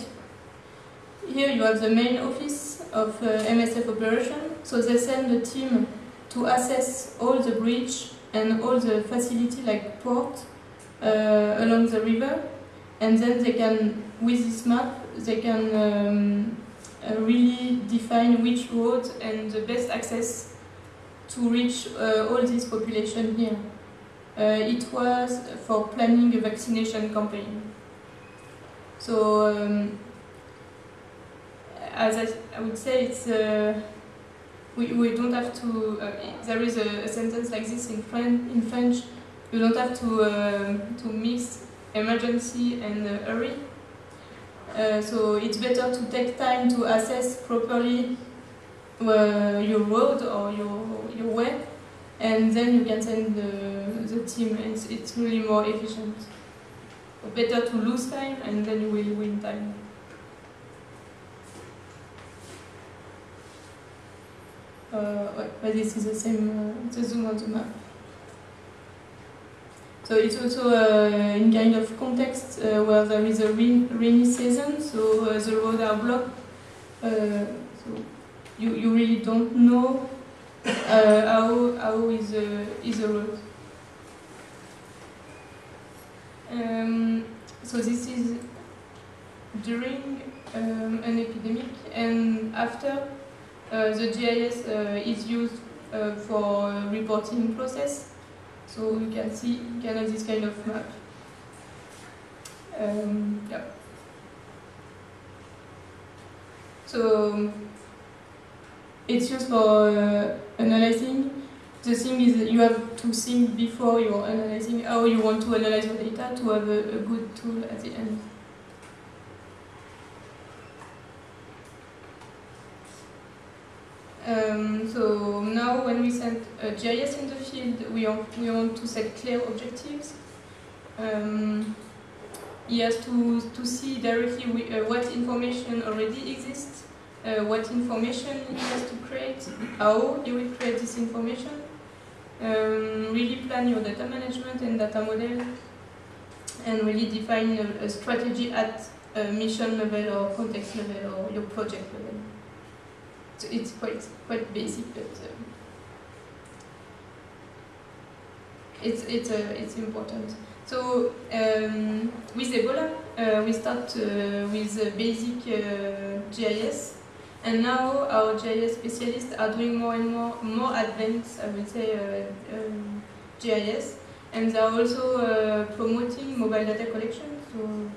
[SPEAKER 2] Here you have the main office of uh, MSF operation. So they send a team to assess all the bridge and all the facility like port uh, along the river, and then they can, with this map, they can um, uh, really define which road and the best access to reach uh, all this population here. Uh, it was for planning a vaccination campaign. So, um, as I, I would say, it's uh, we, we don't have to. Uh, there is a, a sentence like this in French. In French, you don't have to um to mix emergency and uh, hurry. Uh, so it's better to take time to assess properly uh, your road or your your way, and then you can send the, the team. It's, it's really more efficient. Better to lose time and then you will win time. Uh, but this is the same, uh, the zoom on the map. So it's also uh, in kind of context uh, where there is a rain, rainy season, so uh, the roads are blocked. Uh, so you, you really don't know uh, how, how is, uh, is the road. Um, so this is during um, an epidemic and after the GIS is used for reporting process. So you can see, you can have this kind of map. Um, yeah. So it's used for uh, analyzing. The thing is that you have to think before you're analyzing how you want to analyze your data to have a, a good tool at the end. Um, so now when we send a GIS in the field, we we want to set clear objectives. Um, he has to, to see directly we, uh, what information already exists, uh, what information he has to create, how he will create this information, um, really plan your data management and data model, and really define a, a strategy at a mission level or context level or your project level. So it's quite quite basic, but um, it's it's uh, it's important. So um, with Ebola, uh, we start uh, with basic uh, GIS, and now our GIS specialists are doing more and more more advanced, I would say, uh, um, GIS, and they are also uh, promoting mobile data collection. So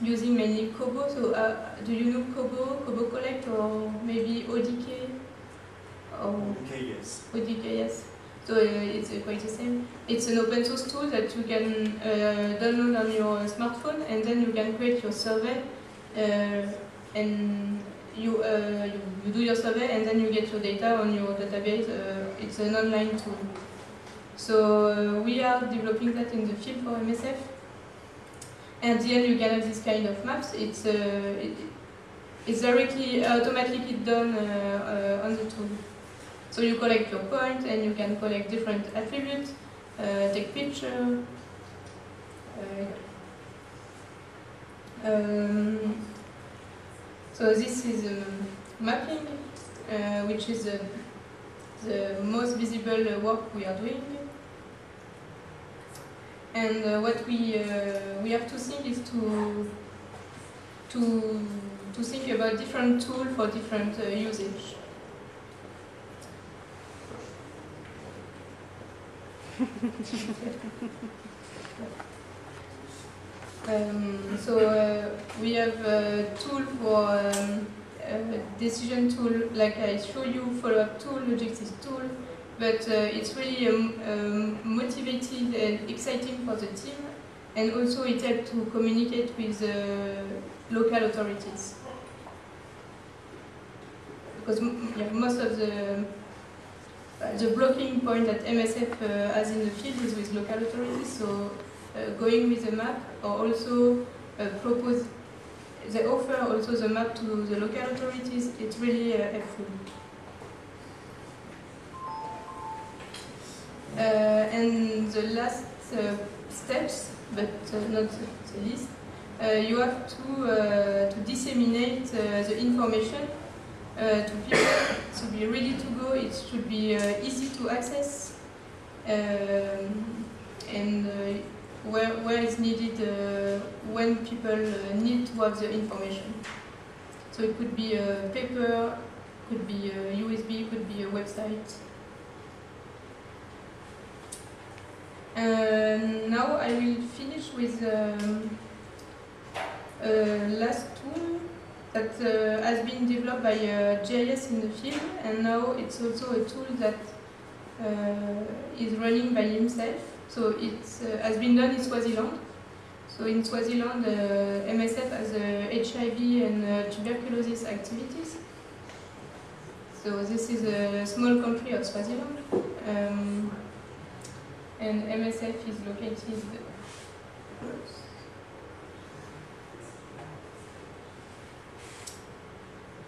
[SPEAKER 2] using mainly Kobo. So uh, do you know Kobo, Kobo Collect, or maybe ODK? Or
[SPEAKER 1] Okay, yes.
[SPEAKER 2] ODK, yes. So uh, it's uh, quite the same. It's an open source tool that you can uh, download on your smartphone, and then you can create your survey, uh, and you, uh, you you do your survey, and then you get your data on your database. Uh, it's an online tool. So uh, we are developing that in the field for MSF. At the end, you have this kind of maps. It's uh, it, it's directly automatically done uh, uh, on the tool. So you collect your point, and you can collect different attributes, uh, take picture. Uh, um, so this is um, mapping, uh, which is uh, the most visible uh, work we are doing. And uh, what we uh, we have to think is to to to think about different tool for different uh, usage. <laughs> um, so uh, we have a tool for um, a decision tool, like I show you, follow-up tool, logistics tool, but uh, it's really um, um, motivated and exciting for the team, and also it helps to communicate with local authorities. Because yeah, most of the uh, the blocking point that MSF uh, has in the field is with local authorities, so uh, going with the map or also uh, propose they offer also the map to the local authorities. It's really uh, helpful. And the last uh, steps, but uh, not the least, uh, you have to to disseminate the information to people to be ready to go. It should be easy to access, um, and where, where it's needed uh, when people uh, need to have the information. So it could be a paper, could be a USB, could be a website. Now I will finish with um, a last tool that uh, has been developed by uh, GIS in the field, and now it's also a tool that uh, is running by himself. So it uh, has been done in Swaziland. So in Swaziland, uh, MSF has uh, HIV and uh, tuberculosis activities. So this is a small country of Swaziland. Um, and MSF is located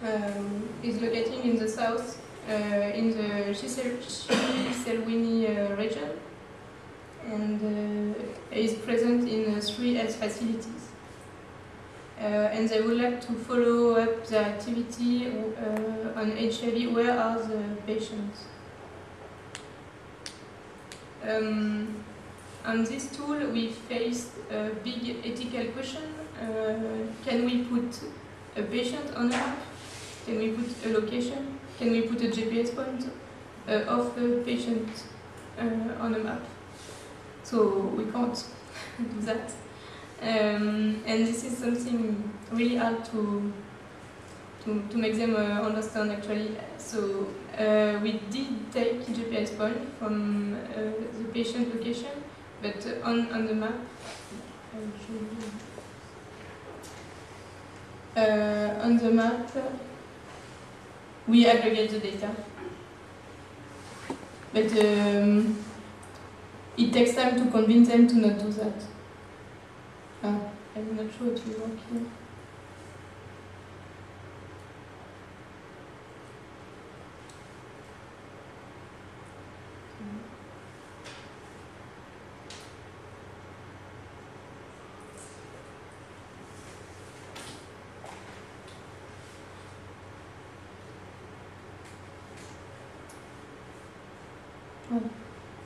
[SPEAKER 2] um, is located in the south, uh, in the Shiselweni uh, region, and uh, is present in uh, three health facilities. Uh, and they would like to follow up the activity uh, on HIV. Where are the patients? Um, on this tool, we faced a big ethical question. Uh, can we put a patient on a map? Can we put a location? Can we put a GPS point uh, of the patient uh, on a map? So we can't <laughs> do that. Um, and this is something really hard to to, to make them uh, understand actually. So uh, we did take GPS point from uh, the patient location, but on, on the map, on the map, we aggregate the data. But um, it takes time to convince them to not do that. Ah, I'm not sure it will work here.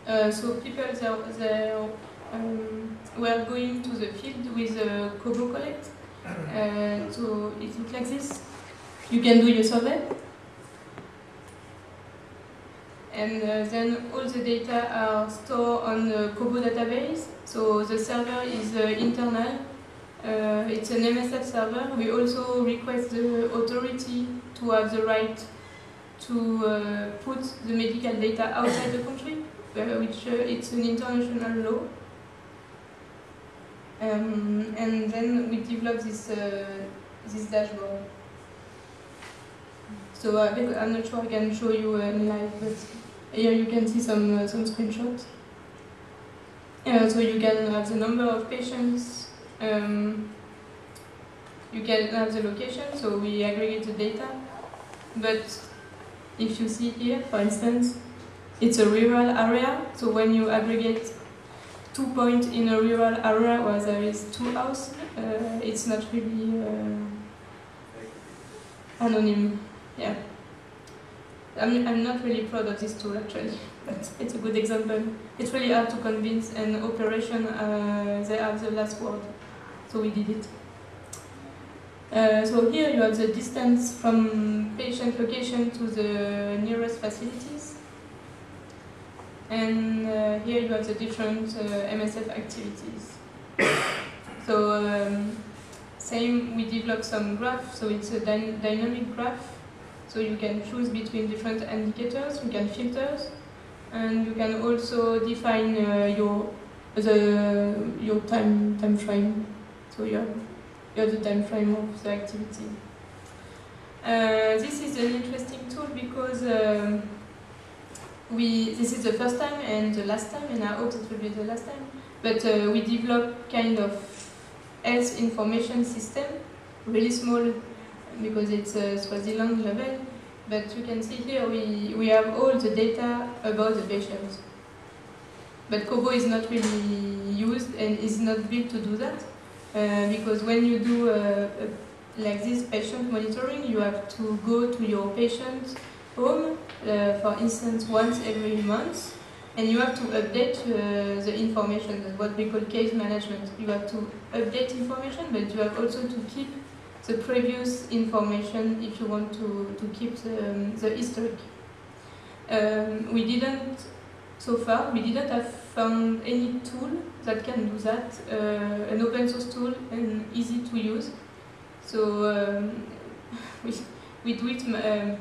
[SPEAKER 2] Uh, so people they, they um, were going to the field with a Kobo collect. <coughs> Uh, so it looks like this. You can do your survey. And uh, then all the data are stored on the Kobo database. So the server is uh, internal. Uh, it's an MSF server. We also request the authority to have the right to uh, put the medical data outside the country uh, which it's an international law. Um, and then we develop this uh, this dashboard. So uh, I'm not sure I can show you uh, in live, but here you can see some some screenshots. Uh, so you can have the number of patients. Um, you can have the location. So we aggregate the data, but if you see here, for instance, it's a rural area, so when you aggregate two points in a rural area where there is two houses, uh, it's not really uh, anonym. Yeah. I'm, I'm not really proud of this tool actually, but it's a good example. It's really hard to convince an operation uh, they have the last word, so we did it. Uh, so here you have the distance from patient location to the nearest facilities. And uh, here you have the different uh, MSF activities. <coughs> so um, same, we developed some graph, so it's a dy dynamic graph. So you can choose between different indicators, you can filters, and you can also define uh, your the your time time frame. So you have, you have the time frame of the activity. Uh, this is an interesting tool because um, we this is the first time and the last time, and I hope it will be the last time. But uh, we develop kind of health information system, really small because it's a Swaziland level. But you can see here we, we have all the data about the patients. But Kobo is not really used and is not built to do that. Uh, because when you do like this patient monitoring, you have to go to your patient home, uh, for instance, once every month, and you have to update uh, the information, what we call case management. You have to update information, but you have also to keep the previous information if you want to, to keep the, um, the historic. Um, we didn't, so far, we didn't have found any tool that can do that, uh, an open source tool and easy to use. So um, <laughs> we, we do it, um,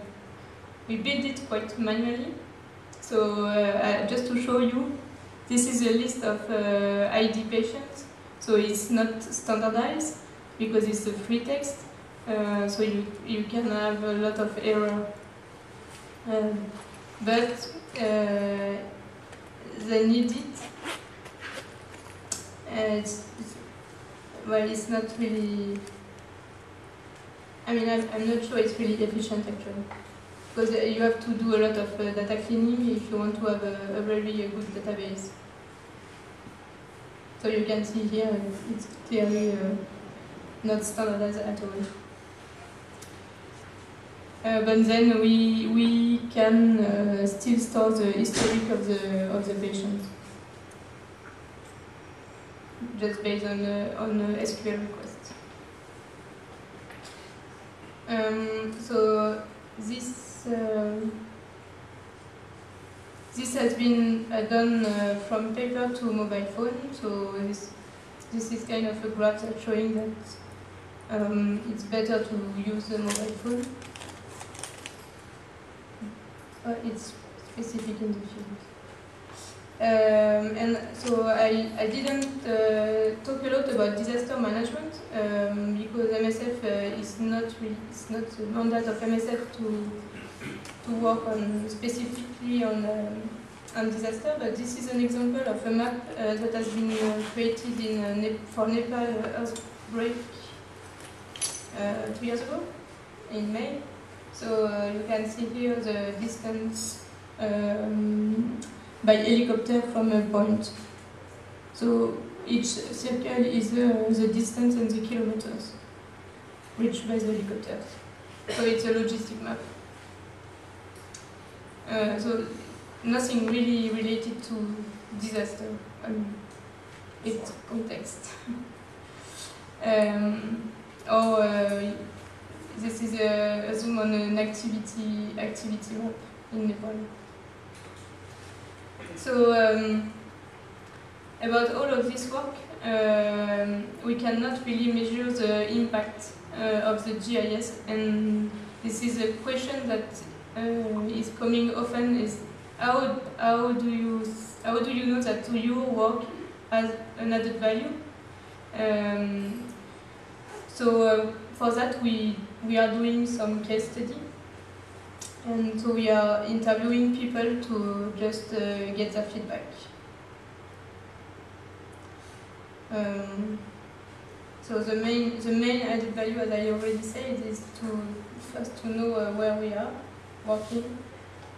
[SPEAKER 2] we build it quite manually. So uh, just to show you, this is a list of uh, ID patients. So it's not standardized because it's a free text. Uh, so you, you can have a lot of error. Um, but uh, they need it. Uh, it's, it's, well, it's not really. I mean, I'm, I'm not sure it's really efficient actually. Because you have to do a lot of uh, data cleaning if you want to have a, a very good database. So you can see here uh, it's clearly uh, not standardized at all. Uh, but then we we can uh, still store the historic of the of the patient, just based on uh, on SQL requests. Um, so this this has been uh, done uh, from paper to mobile phone. So this this is kind of a graph showing that um, it's better to use the mobile phone. Uh, it's specific in the field. Um, and so I, I didn't uh, talk a lot about disaster management um, because MSF uh, is not really, it's not the mandate of MSF to to work on specifically on um, on disaster. But this is an example of a map uh, that has been uh, created in uh, Nep- for Nepal earthquake uh, two years ago in May. So uh, you can see here the distance um, by helicopter from a point. So each circle is the distance and the kilometers reached by the helicopters. So it's a logistic map. Uh, so nothing really related to disaster. Um, it's context. <laughs> um, or uh, this is a, a zoom on an activity activity map in Nepal. So um, about all of this work, um, we cannot really measure the impact uh, of the GIS, and this is a question that is coming often: is how how do you how do you know that to your work has an added value? Um, so uh, for that we we are doing some case study. And so we are interviewing people to just uh, get their feedback. Um, so the main the main added value, as I already said, is to first to know uh, where we are working,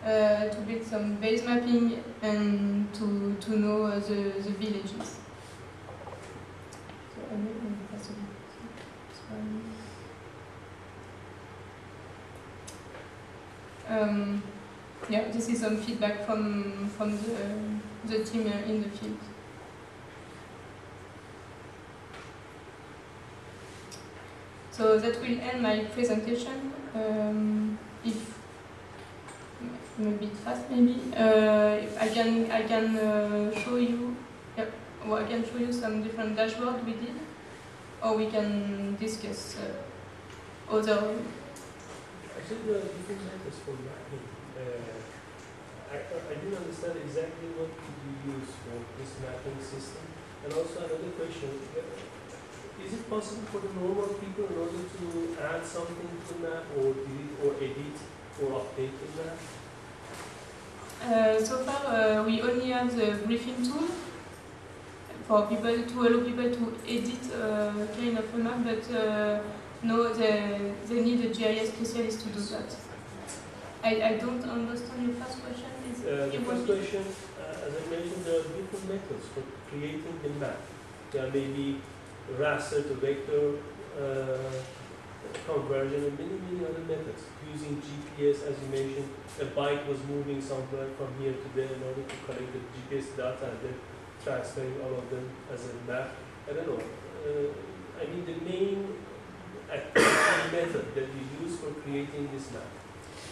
[SPEAKER 2] uh, to build some base mapping, and to to know uh, the the villages. This. Um, yeah, this is some feedback from from the the team uh, in the field. So that will end my presentation. Um, if maybe fast, maybe uh, I can I can uh, show you. Yep, well, I can show you some different dashboard we did, or we can discuss uh, other
[SPEAKER 5] I think are different methods for mapping. Uh, I, I didn't understand exactly what you use for this mapping system. And also another question, uh, is it possible for the normal people in order to add something to the map or delete or edit or update the map?
[SPEAKER 2] Uh, so far, uh, we only have the briefing tool for people to allow people to edit uh, kind of a map, but uh, no, they, they need a GIS specialist to do that. I, I don't understand your first question. Is
[SPEAKER 5] Uh, the first question, uh, as I mentioned, there are different methods for creating the map. There may be raster to vector uh, conversion and many, many other methods. Using GPS, as you mentioned, a bike was moving somewhere from here to there in order to collect the GPS data and then transferring all of them as a map. I don't know. Uh, I mean, the main <coughs> method that you use for creating this map.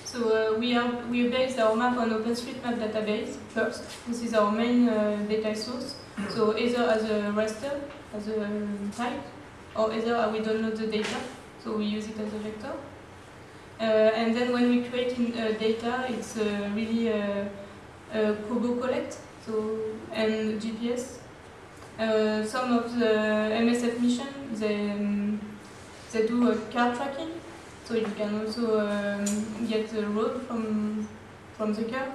[SPEAKER 2] So uh, we are we based our map on OpenStreetMap database first. This is our main uh, data source. So either as a raster, as a um, type, or either we download the data. So we use it as a vector. Uh, and then when we create in, uh, data, it's uh, really uh, Kobo collect. So and GPS. Some of the MSF mission they um, they do a car tracking. So you can also um, get the road from from the car.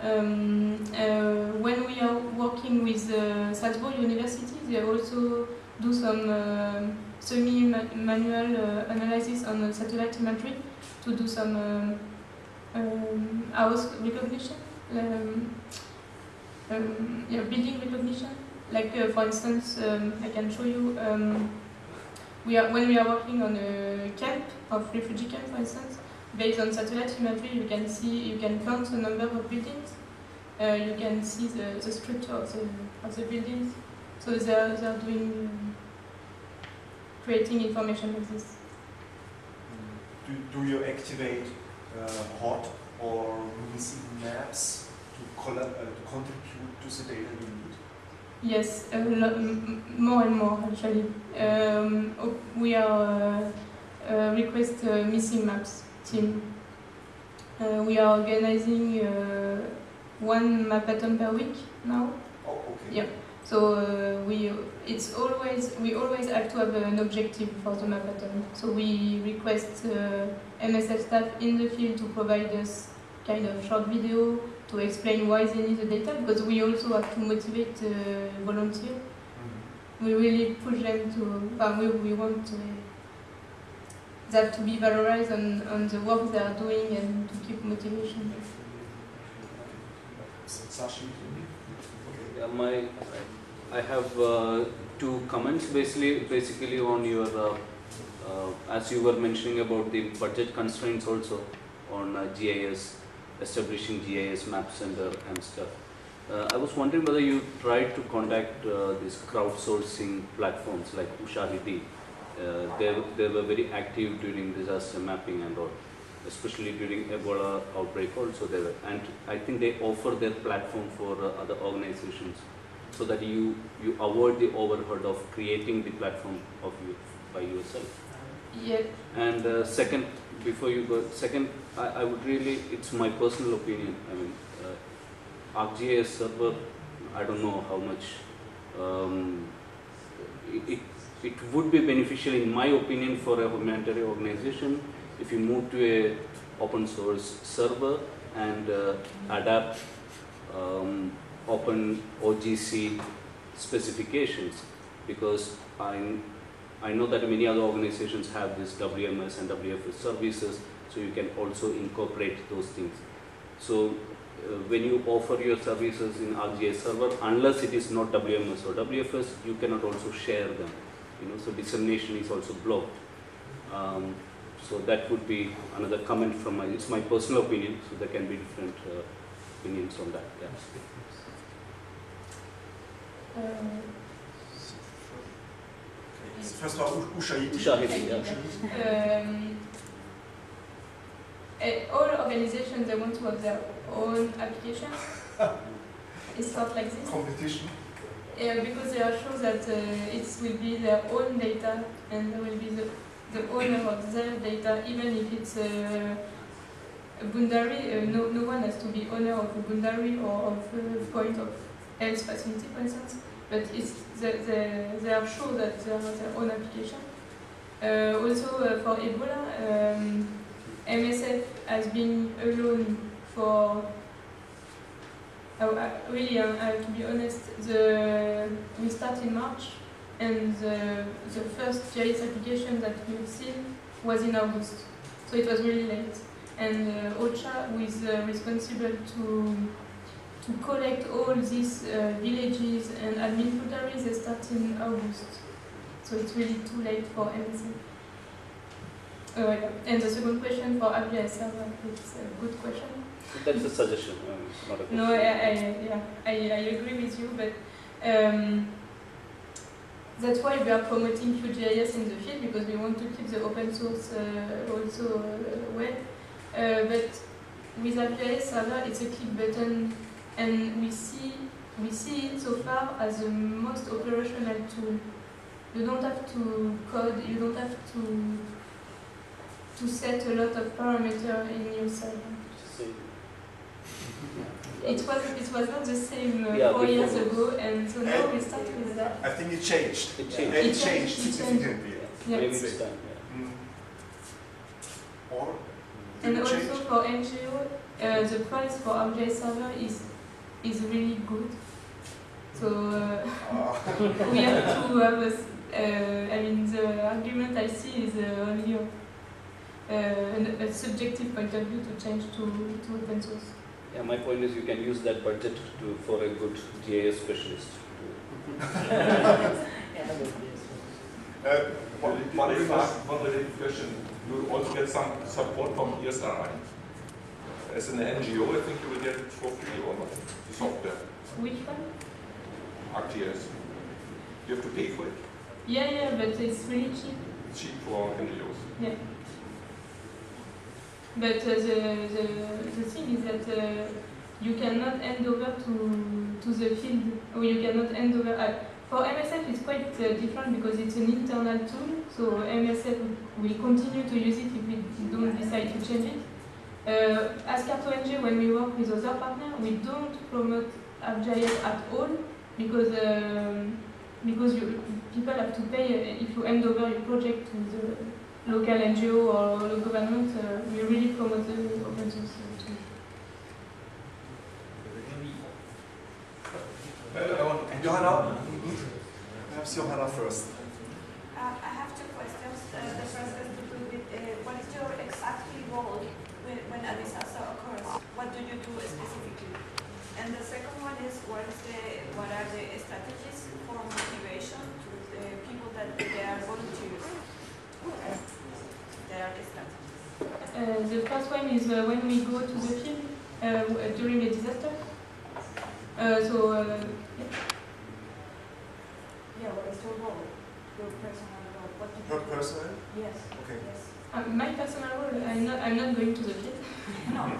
[SPEAKER 2] Um, uh, when we are working with uh, Salzburg University, they also do some uh, semi-manual analysis on satellite imagery to do some um, um, house recognition, um, um, yeah, building recognition. Like uh, for instance, um, I can show you. Um, we are, when we are working on a camp of refugee camp, for instance, based on satellite imagery, you can see, you can count the number of buildings, uh, you can see the, the structure of the, of the buildings. So they are, they are doing, creating information like this.
[SPEAKER 1] Do, do you activate uh, hot or missing maps to, uh, to contribute to the data you need?
[SPEAKER 2] Yes, a lo- m- m- more and more actually. Um, we are uh, uh, request uh, missing maps team. Uh, we are organizing uh, one mapathon per week now.
[SPEAKER 1] Oh, okay.
[SPEAKER 2] Yeah. So uh, we it's always we always have to have an objective for the mapathon. So we request uh, MSF staff in the field to provide us kind of short video to explain why they need the data because we also have to motivate uh, volunteer.
[SPEAKER 1] Mhm.
[SPEAKER 2] We really push them to. Uh, we we want to, they have to be valorized on, on the work they are doing and to keep motivation.
[SPEAKER 1] Sashi? Okay.
[SPEAKER 8] Yeah, my, I have uh, two comments basically, basically on your, uh, uh, as you were mentioning about the budget constraints also on uh, GIS, establishing GIS map center and stuff. Uh, I was wondering whether you tried to contact uh, these crowdsourcing platforms like Ushahidi. Uh, they, they were very active during disaster mapping and all, especially during Ebola outbreak also they were. And I think they offer their platform for uh, other organizations so that you, you avoid the overhead of creating the platform of you by yourself.
[SPEAKER 2] Yeah,
[SPEAKER 8] And uh, second, before you go, second, I, I would really, it's my personal opinion. I mean, uh, ArcGIS server, I don't know how much. Um, it, it, it would be beneficial, in my opinion, for a humanitarian organization if you move to a open source server and uh, adapt um, open OGC specifications because I I know that many other organizations have this WMS and WFS services, so you can also incorporate those things. So uh, when you offer your services in ArcGIS server, unless it is not WMS or WFS, you cannot also share them. You know, so dissemination is also blocked. Um, so that would be another comment from my. It's my personal opinion. So there can be different uh, opinions on that. Yeah.
[SPEAKER 2] Uh,
[SPEAKER 1] First of all, Ushahidi.
[SPEAKER 8] Ushahidi, yeah.
[SPEAKER 2] um, eh, all organizations they want to have their own application. <laughs> it's not like this.
[SPEAKER 1] Competition.
[SPEAKER 2] Yeah, because they are sure that uh, it will be their own data and they will be the, the owner of their data, even if it's uh, a boundary. Uh, no, no one has to be owner of a boundary or of a point of health facility, for instance. But it's they, they, they are sure that they have their own application. Uh, also uh, for Ebola, um, MSF has been alone for Oh, uh, really, uh, uh, to be honest, the we start in March, and the, the first GIS application that we've seen was in August, so it was really late. And uh, OCHA, who is responsible to to collect all these uh, villages and admin boundary, they start in August, so it's really too late for MSF. Uh, yeah. And the second question for API server, it's a good question.
[SPEAKER 8] That's a suggestion, uh, not a question.
[SPEAKER 2] No, I, I, yeah, I, I agree with you, but um, that's why we are promoting QGIS in the field because we want to keep the open source uh, also uh, well. Uh, but with API server, it's a click button, and we see we see it so far as the most operational tool. You don't have to code, you don't have to to set a lot of parameter in your server. <laughs> It was it was not the same uh,
[SPEAKER 8] Yeah,
[SPEAKER 2] four years
[SPEAKER 8] before.
[SPEAKER 2] ago, and so now we start with that.
[SPEAKER 1] I think it changed.
[SPEAKER 8] It
[SPEAKER 1] It
[SPEAKER 8] changed.
[SPEAKER 2] It
[SPEAKER 1] changed
[SPEAKER 2] changed, it changed.
[SPEAKER 1] significantly.
[SPEAKER 2] Yeah.
[SPEAKER 8] Maybe it's time, yeah.
[SPEAKER 1] Mm. Or
[SPEAKER 2] And also
[SPEAKER 1] change?
[SPEAKER 2] for NGO, uh, the price for ArcGIS server is is really good. So uh,
[SPEAKER 1] Ah. <laughs>
[SPEAKER 2] we have to have a, s- uh, I mean the argument I see is uh, only uh, an- a subjective point of view to change to, to open source.
[SPEAKER 8] Yeah, my point is you can use that budget to, for a good GIS specialist. <laughs>
[SPEAKER 9] Uh, one, one remark, one related question. You also get some support from ESRI. As an NGO, I think you will get it for free or not, the software,
[SPEAKER 2] Which one?
[SPEAKER 9] ArcGIS. You have to pay for it.
[SPEAKER 2] Yeah, yeah, but it's really cheap.
[SPEAKER 9] It's cheap for NGOs.
[SPEAKER 2] Yeah. But uh, the, the, the thing is that uh, you cannot hand over to, to the field, or you cannot hand over. Uh, for MSF, it's quite uh, different because it's an internal tool, so MSF will continue to use it if we don't decide to change it. Uh, as CartONG, when we work with other partners, we don't promote ArcGIS at all because um, because you, people have to pay uh, if you hand over your project to the local NGO or local government, uh, we really promote the open source uh, tool.
[SPEAKER 1] And Johanna? Perhaps Johanna first.
[SPEAKER 10] Uh, I have two questions. Uh, the first has to do with uh, what is your exactly role when, when a disaster occurs? What do you do specifically? And the second one is what is the what are the strategies for motivation to the people that they are volunteers? There are the strategies.
[SPEAKER 2] Uh, the first one is uh, when we go to the field uh, during a disaster. Uh, so, uh,
[SPEAKER 10] Yeah, what is your role? Your personal role? What do you
[SPEAKER 1] Her
[SPEAKER 10] do?
[SPEAKER 1] personal?
[SPEAKER 10] Yes.
[SPEAKER 1] Okay.
[SPEAKER 10] Yes.
[SPEAKER 2] uh, my personal role, I'm not, I'm not going to the field.
[SPEAKER 10] No.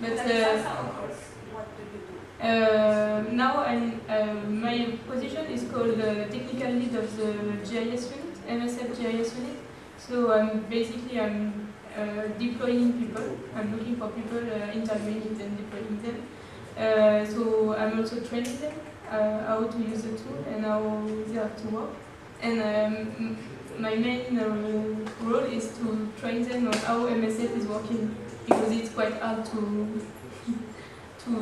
[SPEAKER 2] But uh,
[SPEAKER 10] disaster occurs, what do you do?
[SPEAKER 2] Uh, now I'm, uh, my position is called uh, technical lead of the GIS unit, MSF GIS unit. So I'm basically I'm uh, deploying people. I'm looking for people, uh, interviewing and deploying them. Uh, so I'm also training them uh, how to use the tool and how they have to work. And um, my main uh, role is to train them on how MSF is working because it's quite hard to to,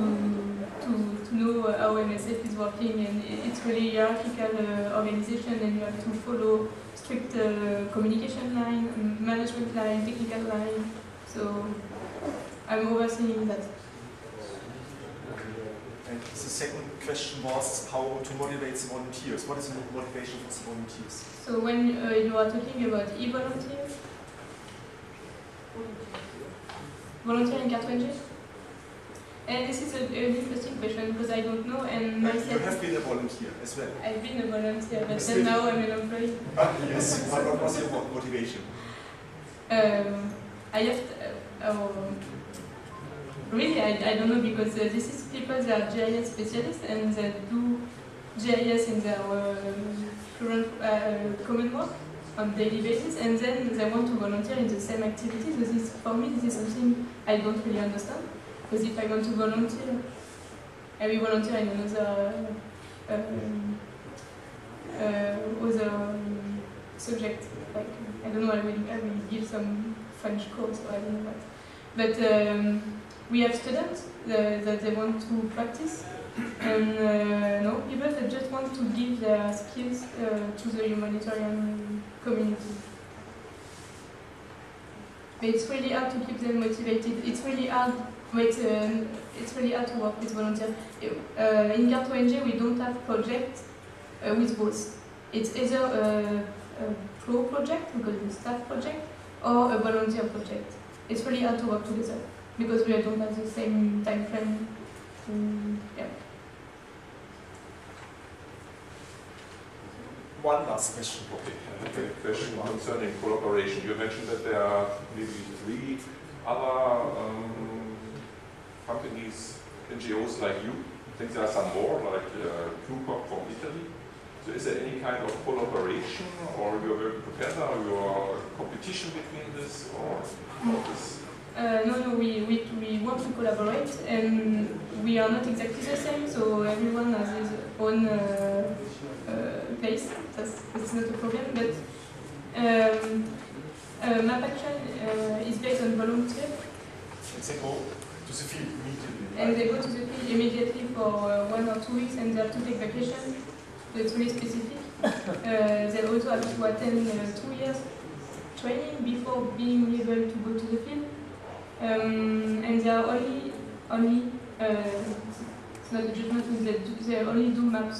[SPEAKER 2] to, to know uh, how MSF is working and it's really hierarchical uh, organization and you have to follow strict uh, communication line, um, management line, technical line. So I'm overseeing that.
[SPEAKER 1] And the second question was how to motivate the volunteers. What is the motivation for the volunteers?
[SPEAKER 2] So when uh, you are talking about e-volunteers, volunteer in CartONG? And this is a, an interesting question because I don't know and
[SPEAKER 1] You
[SPEAKER 2] myself,
[SPEAKER 1] have been a volunteer as well.
[SPEAKER 2] I've been a volunteer but then now I'm an employee.
[SPEAKER 1] Ah, yes. What was your motivation?
[SPEAKER 2] Um, I have to, uh, um, really I, I don't know because uh, this is people that are GIS specialists and that do GIS in their um, current uh, common work on daily basis and then they want to volunteer in the same activity. So this for me this is something I don't really understand because if I want to volunteer, I will volunteer in another uh, um, uh, other um, subject like I don't know, I will, I will give some French course or I don't know what. But um, we have students that, that they want to practice, and uh, no, people that just want to give their skills uh, to the humanitarian community. But it's really hard to keep them motivated. It's really hard. Wait, um, it's really hard to work with volunteers. Uh, in CartONG, we don't have projects uh, with both. It's either a, a pro project, we call it a staff project, or a volunteer project. It's really hard to work together because we don't have the same time frame. Mm, yeah.
[SPEAKER 3] One last question.
[SPEAKER 9] Okay, I have a question concerning collaboration. You mentioned that there are maybe three other um, companies, NGOs like you. I think there are some more, like uh, QCOP from Italy. So is there any kind of collaboration, or you're working together, or you're competition between this, or how this?
[SPEAKER 2] Uh, no, no, we, we, we want to collaborate and we are not exactly the same, so everyone has his own uh, uh, place. That's, that's not a problem. But um, uh, MapAction uh, is based on volunteer
[SPEAKER 3] They go to the field immediately.
[SPEAKER 2] and they go to the field immediately for uh, one or two weeks and they have to take vacation. So it's really specific. <laughs> Uh, they also have to attend uh, two years training before being able to go to the field. Um, and they are only, only uh, it's not a judgment, they, do, they only do maps,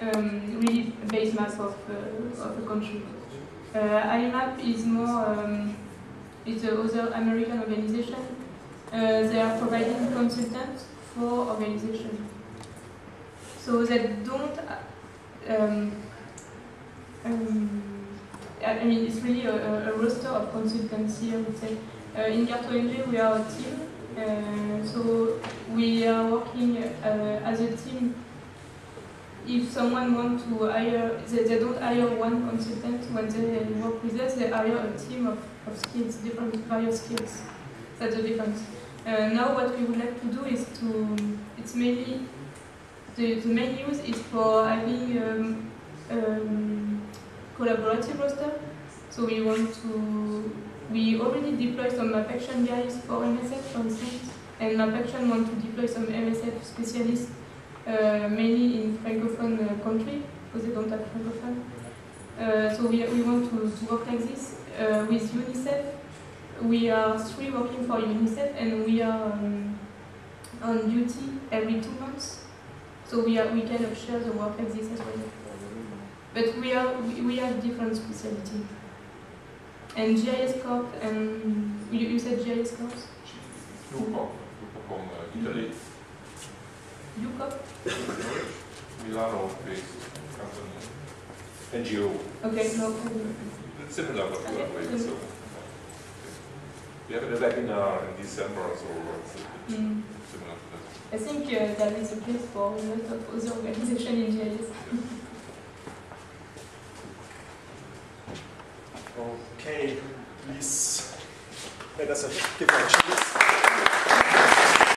[SPEAKER 2] um, really base maps of, uh, of a country. Uh, iMMAP is more, um, it's a other American organization. Uh, they are providing consultants for organization. So they don't, um, um, I mean, it's really a, a roster of consultancy, I would say. Uh, in Carto we are a team, so we are working uh, as a team. If someone wants to hire, they, they don't hire one consultant when they work with us, they hire a team of, of skills, different various skills. That's the difference. Uh, now what we would like to do is to, it's mainly, the, the main use is for having um, um, collaborative roster. So we want to, we already deploy some MapAction guys for MSF, for instance, and MapAction want to deploy some MSF specialists, uh, mainly in francophone uh, country, because they don't have francophone. Uh, so we, we want to, to work like this uh, with UNICEF. We are three working for UNICEF, and we are um, on duty every two months. So we are we kind of share the work like this as well. But we are we, we have different specialty. And GIS Corp, and you, you said GIS Corp?
[SPEAKER 9] UCOP, UCOP on uh, Italy.
[SPEAKER 2] UCOP?
[SPEAKER 9] Milano based company. NGO.
[SPEAKER 2] Okay, no.
[SPEAKER 9] It's similar but
[SPEAKER 2] okay.
[SPEAKER 9] way, so. We have a webinar in December, so it's a bit
[SPEAKER 2] mm.
[SPEAKER 9] similar to that.
[SPEAKER 2] I think uh, there is a place for uh, a lot of other organizations in GIS. Yeah. <laughs> Oh, Okay, please let us give a cheers.